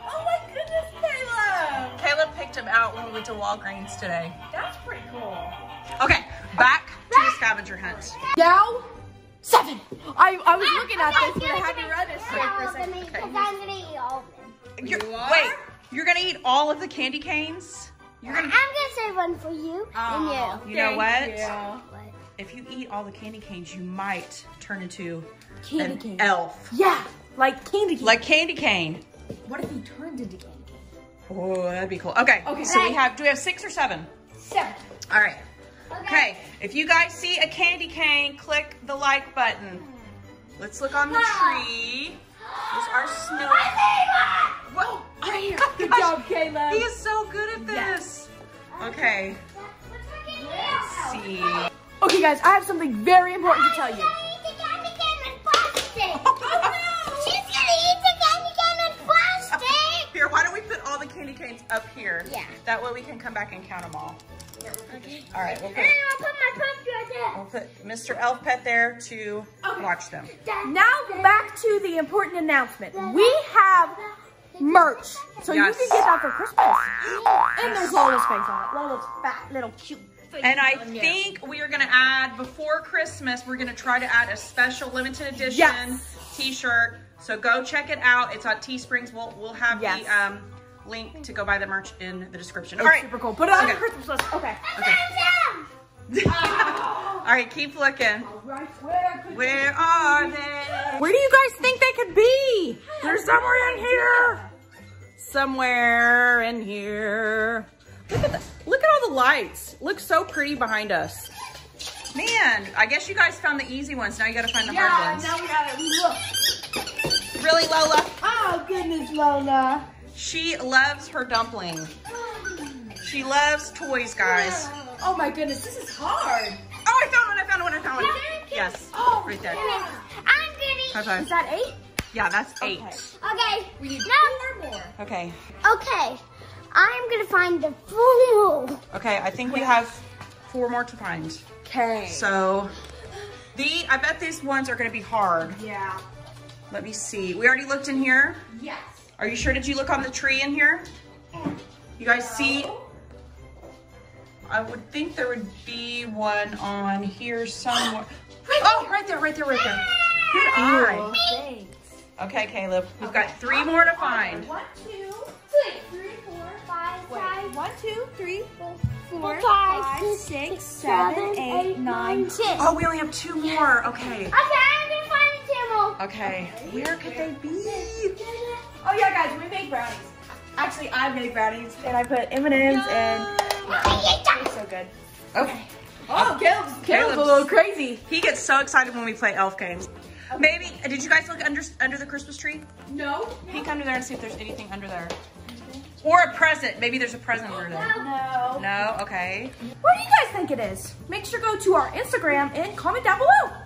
Oh my goodness, Caleb. Caleb picked him out when we went to Walgreens today. That's pretty cool. Okay, back to the scavenger hunt. Now, seven. I, I was looking at Okay, this and I give it had to to me. run this quick for a second. Because I'm gonna eat all of them. You're, You are? Wait, you're gonna eat all of the candy canes? You're I'm gonna. gonna save one for you Aw, and oh, You know what? you. you. What? If you eat all the candy canes, you might turn into Candy an cane. elf. Yeah, like candy cane. Like candy cane. what if he turned into candy cane? Oh, that'd be cool. Okay, Okay. so we have, do we have six or seven? Seven. All right. Okay, if you guys see a candy cane, click the like button. Let's look on the ah. tree. There's our snow. Whoa, right oh here. Good Gosh, job, Kayla. He is so good at this. Okay, let's see. Okay, guys, I have something very important to tell you. Here, why don't we put all the candy canes up here? Yeah. That way we can come back and count them all. Okay. All right, we'll put, we'll put Mr. Elf Pet there to watch them. Now back to the important announcement. We have merch, so Yes. you can get that for Christmas. And there's Lola's face on it. Lola's fat little cute. And I think we are gonna add, before Christmas, we're gonna try to add a special limited edition Yes. t-shirt. So go check it out. It's on Teesprings. We'll, we'll have Yes. the um, link to go buy the merch in the description. It's All right. super cool. Put it on Okay. the Christmas list. Okay. okay. All right, keep looking. Right where? Where are they? Where do you guys think they could be? They're somewhere in here. Somewhere in here. Look at look at the lights. Looks so pretty behind us. Man, I guess you guys found the easy ones. Now you gotta find the Yeah, hard ones. Yeah, now we got it. Look. Really, Lola? Oh, goodness, Lola. She loves her dumpling. She loves toys, guys. Oh, my goodness, this is hard. Oh, I found one, I found one, I found one. Yeah. Yes, Oh, right there. I'm High five. Is that eight? Yeah, that's eight. Okay. We need No. four more. Okay, Okay. I'm gonna find the fool. okay, I think we have four more to find. Okay. So, the, I bet these ones are gonna be hard. Yeah. Let me see. We already looked in here. Yes. Are you sure? Did you look on the tree in here? You guys see? I would think there would be one on here somewhere. Oh, right there, right there, right there. Good eye. Thanks. Okay, Caleb, we've got three more to find. One, two, three, wait. five, One, two, three, four, five, five, six, six, seven, seven, eight, nine. Oh, we only have two more. Okay. Okay, I'm gonna find the Timmel. Okay. Where could they be? Oh yeah, guys, we made brownies. Actually, I made brownies, and I put M and M's, and oh, it's so good. Okay. Oh, Caleb's, Caleb's a little crazy. He gets so excited when we play elf games. Maybe, did you guys look under under the Christmas tree? No. Peek under there and see if there's anything under there. Or a present. Maybe there's a present under there. No. No? Okay. What do you guys think it is? Make sure to go to our Instagram and comment down below.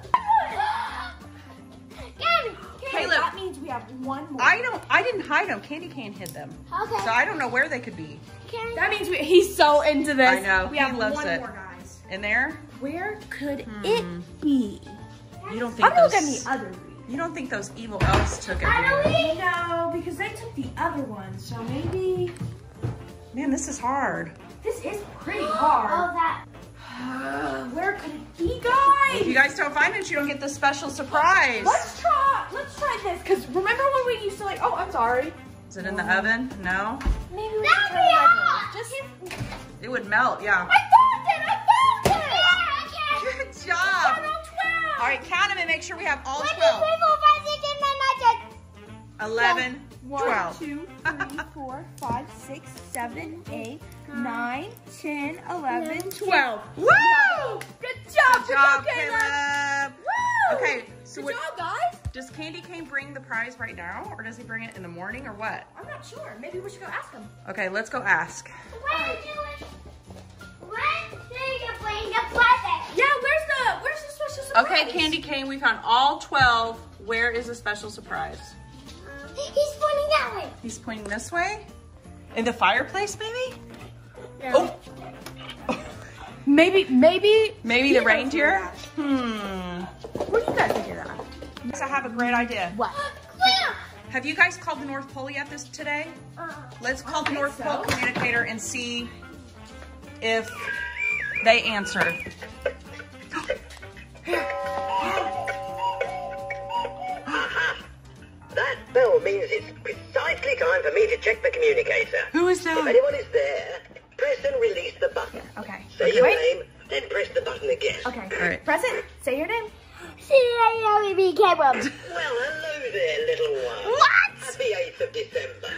Gabby. Caleb. That means we have one more. I don't, I didn't hide them. Candy cane hid them. Okay. So I don't know where they could be. Can That means we, he's so into this. I know, We he have loves one it. more, guys. In there? Where could hmm. it be? You don't think I'm gonna look at the other three. You don't think those evil elves took it? I do you? don't No, because they took the other one, so maybe Man, this is hard. this is pretty Oh, hard. that. Where could it be, guys? If guys? you guys don't find it, you don't get the special surprise. Let's try. Let's try this. Cause remember when we used to like? Oh, I'm sorry. Is it in the oven? No? Maybe we Let should me try out. this. Just It would melt, yeah. I found it. I found it. Yeah, okay. Good job. All right, count them and make sure we have all One, two, 12. three, four, five, six, seven, eight, nine, ten. 11, One, 12. two, three, four, five, six, seven, eight, nine, ten, eleven, twelve. Woo! Good job, Good job, Caleb. Caleb. Woo! Okay, so Good job, guys. does Candy Cane bring the prize right now, or does he bring it in the morning, or what? I'm not sure. Maybe we should go ask him. Okay, let's go ask. When do it? When do you bring the present? Yeah, where's the where's the special surprise? Okay, Candy Cane, we found all 12. Where is the special surprise? He's pointing that way. He's pointing this way? In the fireplace, maybe? Yeah. Oh, Maybe, maybe, maybe the reindeer? Hmm. that- Where do you guys think of that? Yes, I have a great idea. What? Clear. Have you guys called the North Pole yet this today? Let's call the North so. Pole communicator and see if they answer. That bell means it's precisely time for me to check the communicator. Who is If anyone is there, press and release the button. Okay. Say your Wait. name, then press the button again. Okay. All right. it. Say your name. C-A-L-E-B Caleb. Well, hello there, little one. What? Happy 8th of December.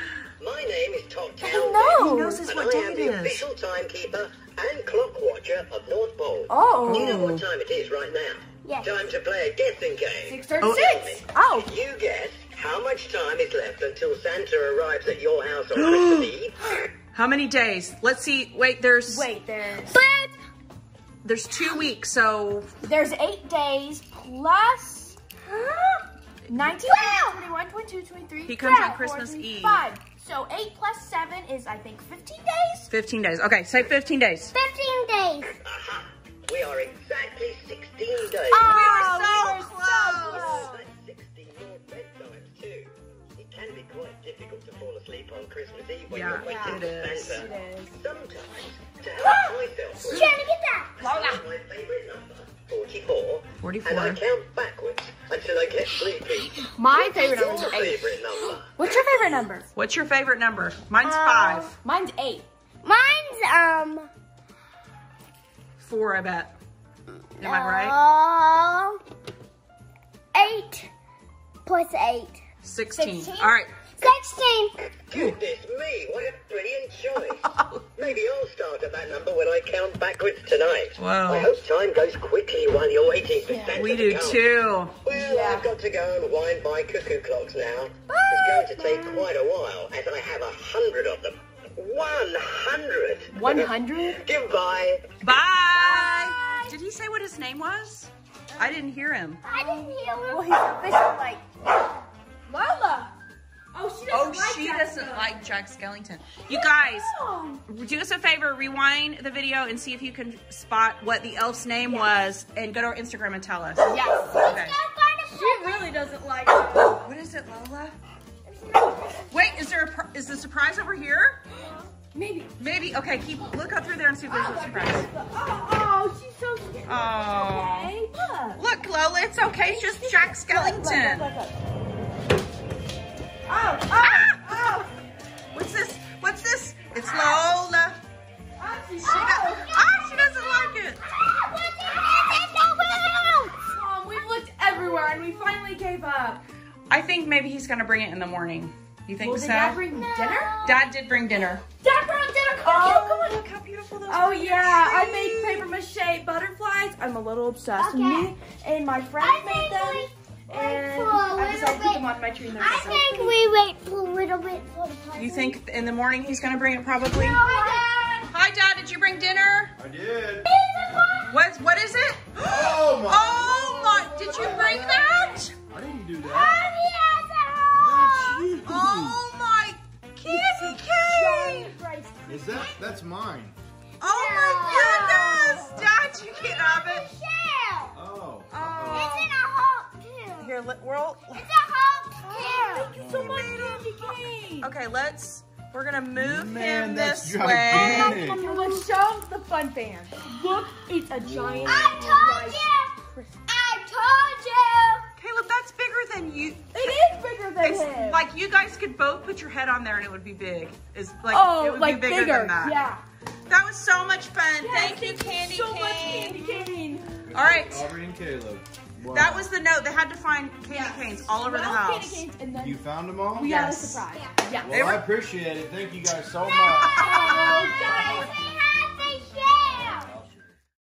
My name is Todd He Townley. knows. He knows this And what I am the official timekeeper and clock watcher of North Pole. Oh. Do you know what time it is right now? Yes. Time to play a guessing game. Six thirty-six. Oh, oh. You guess how much time is left until Santa arrives at your house on Christmas Eve? How many days? Let's see. Wait, there's wait. There's But there's two weeks, so there's eight days plus 19, 21, 22, 23. He comes on Christmas 14, Eve. Five. So eight plus seven is I think 15 days. 15 days. Okay, say 15 days. 15 days. We are exactly 16 days. Oh, so close. That's 16 more bedtimes too. It can be quite difficult to fall asleep on Christmas Eve when Yeah, you're waiting it for is. Santa. It is. Sometimes, to help ah! myself Trying to get that. my favourite number, 44, 44. and I count backwards until I get sleepy. My favorite number is eight. favourite number? What's your favorite number? What's your favorite number? Mine's five. Mine's eight. Mine's um. Four, I bet. Am I right? Uh, eight plus eight. 16. 16? All right. Sixteen. Goodness me, what a brilliant choice. Maybe I'll start at that number when I count backwards tonight. Wow. I hope time goes quickly while you're waiting for Santa We to do come. too. Well, I've got to go and wind my cuckoo clocks now. It's going to take quite a while, as I have a hundred of them. One hundred. 100? Goodbye. Bye. Bye. Did he say what his name was? I didn't hear him. I didn't hear him. Well, him. he's officially like Lola. Oh, she doesn't Oh, like she that doesn't like Jack Skellington. You guys, Oh. do us a favor, rewind the video and see if you can spot what the elf's name was and go to our Instagram and tell us. Yes. Okay. She really doesn't like it. What is it, Lola? Wait, is there a, pr- is the surprise over here? Maybe. Maybe, okay, keep, look up through there and see if there's a oh, surprise. Oh, oh, she's so scared. Oh. Okay, look. Look, Lola, it's okay, it's just Jack Skellington. Look, look, look. Oh, oh, Ah! oh. What's this? What's this? It's Lola. Oh, She does, ah, she doesn't like it. Mom, we've looked everywhere and we finally gave up. I think maybe he's gonna bring it in the morning. You think Well, so? did Dad bring dinner? Dad did bring dinner. Dad brought dinner. Oh, come on! look how beautiful those Oh are. yeah, I made paper mache butterflies. I'm a little obsessed. Okay. Me and my friends I made think them, we and for a I decided to little put them on my tree. And they're I so think pretty. we wait for a little bit for the present. You think in the morning he's gonna bring it probably? Hi, Dad. Hi, Dad. Did you bring dinner? I did. What? What is it? Oh my! Oh my! Did you bring that? I didn't do that. Mommy has a home. Oh my candy cane! Is that? That's mine. Oh my goodness! Dad, you can't have it. Shell. Oh. Oh. It's in a home too. Here, let, we're all, It's a home too. so much candy cane. okay. Let's. We're gonna move Man, him this way. gigantic. Here, let's show the fun fan. Look, it's a giant. I told you. I told you. Caleb, that's bigger than you. It is bigger than It's him. like you guys could both put your head on there and it would be big. Is like oh, it oh, would like be bigger, bigger. than that. Yeah. That was so much fun. Yes, thank you, Candy so Cane. much candy cane. All right. Aubrey and Caleb. Wow. That was the note. They had to find candy canes all over the house. Candy canes, and then You found them all? we Yes. got a surprise. Yeah. Well, I appreciate it. Thank you guys so oh, much. Oh, guys.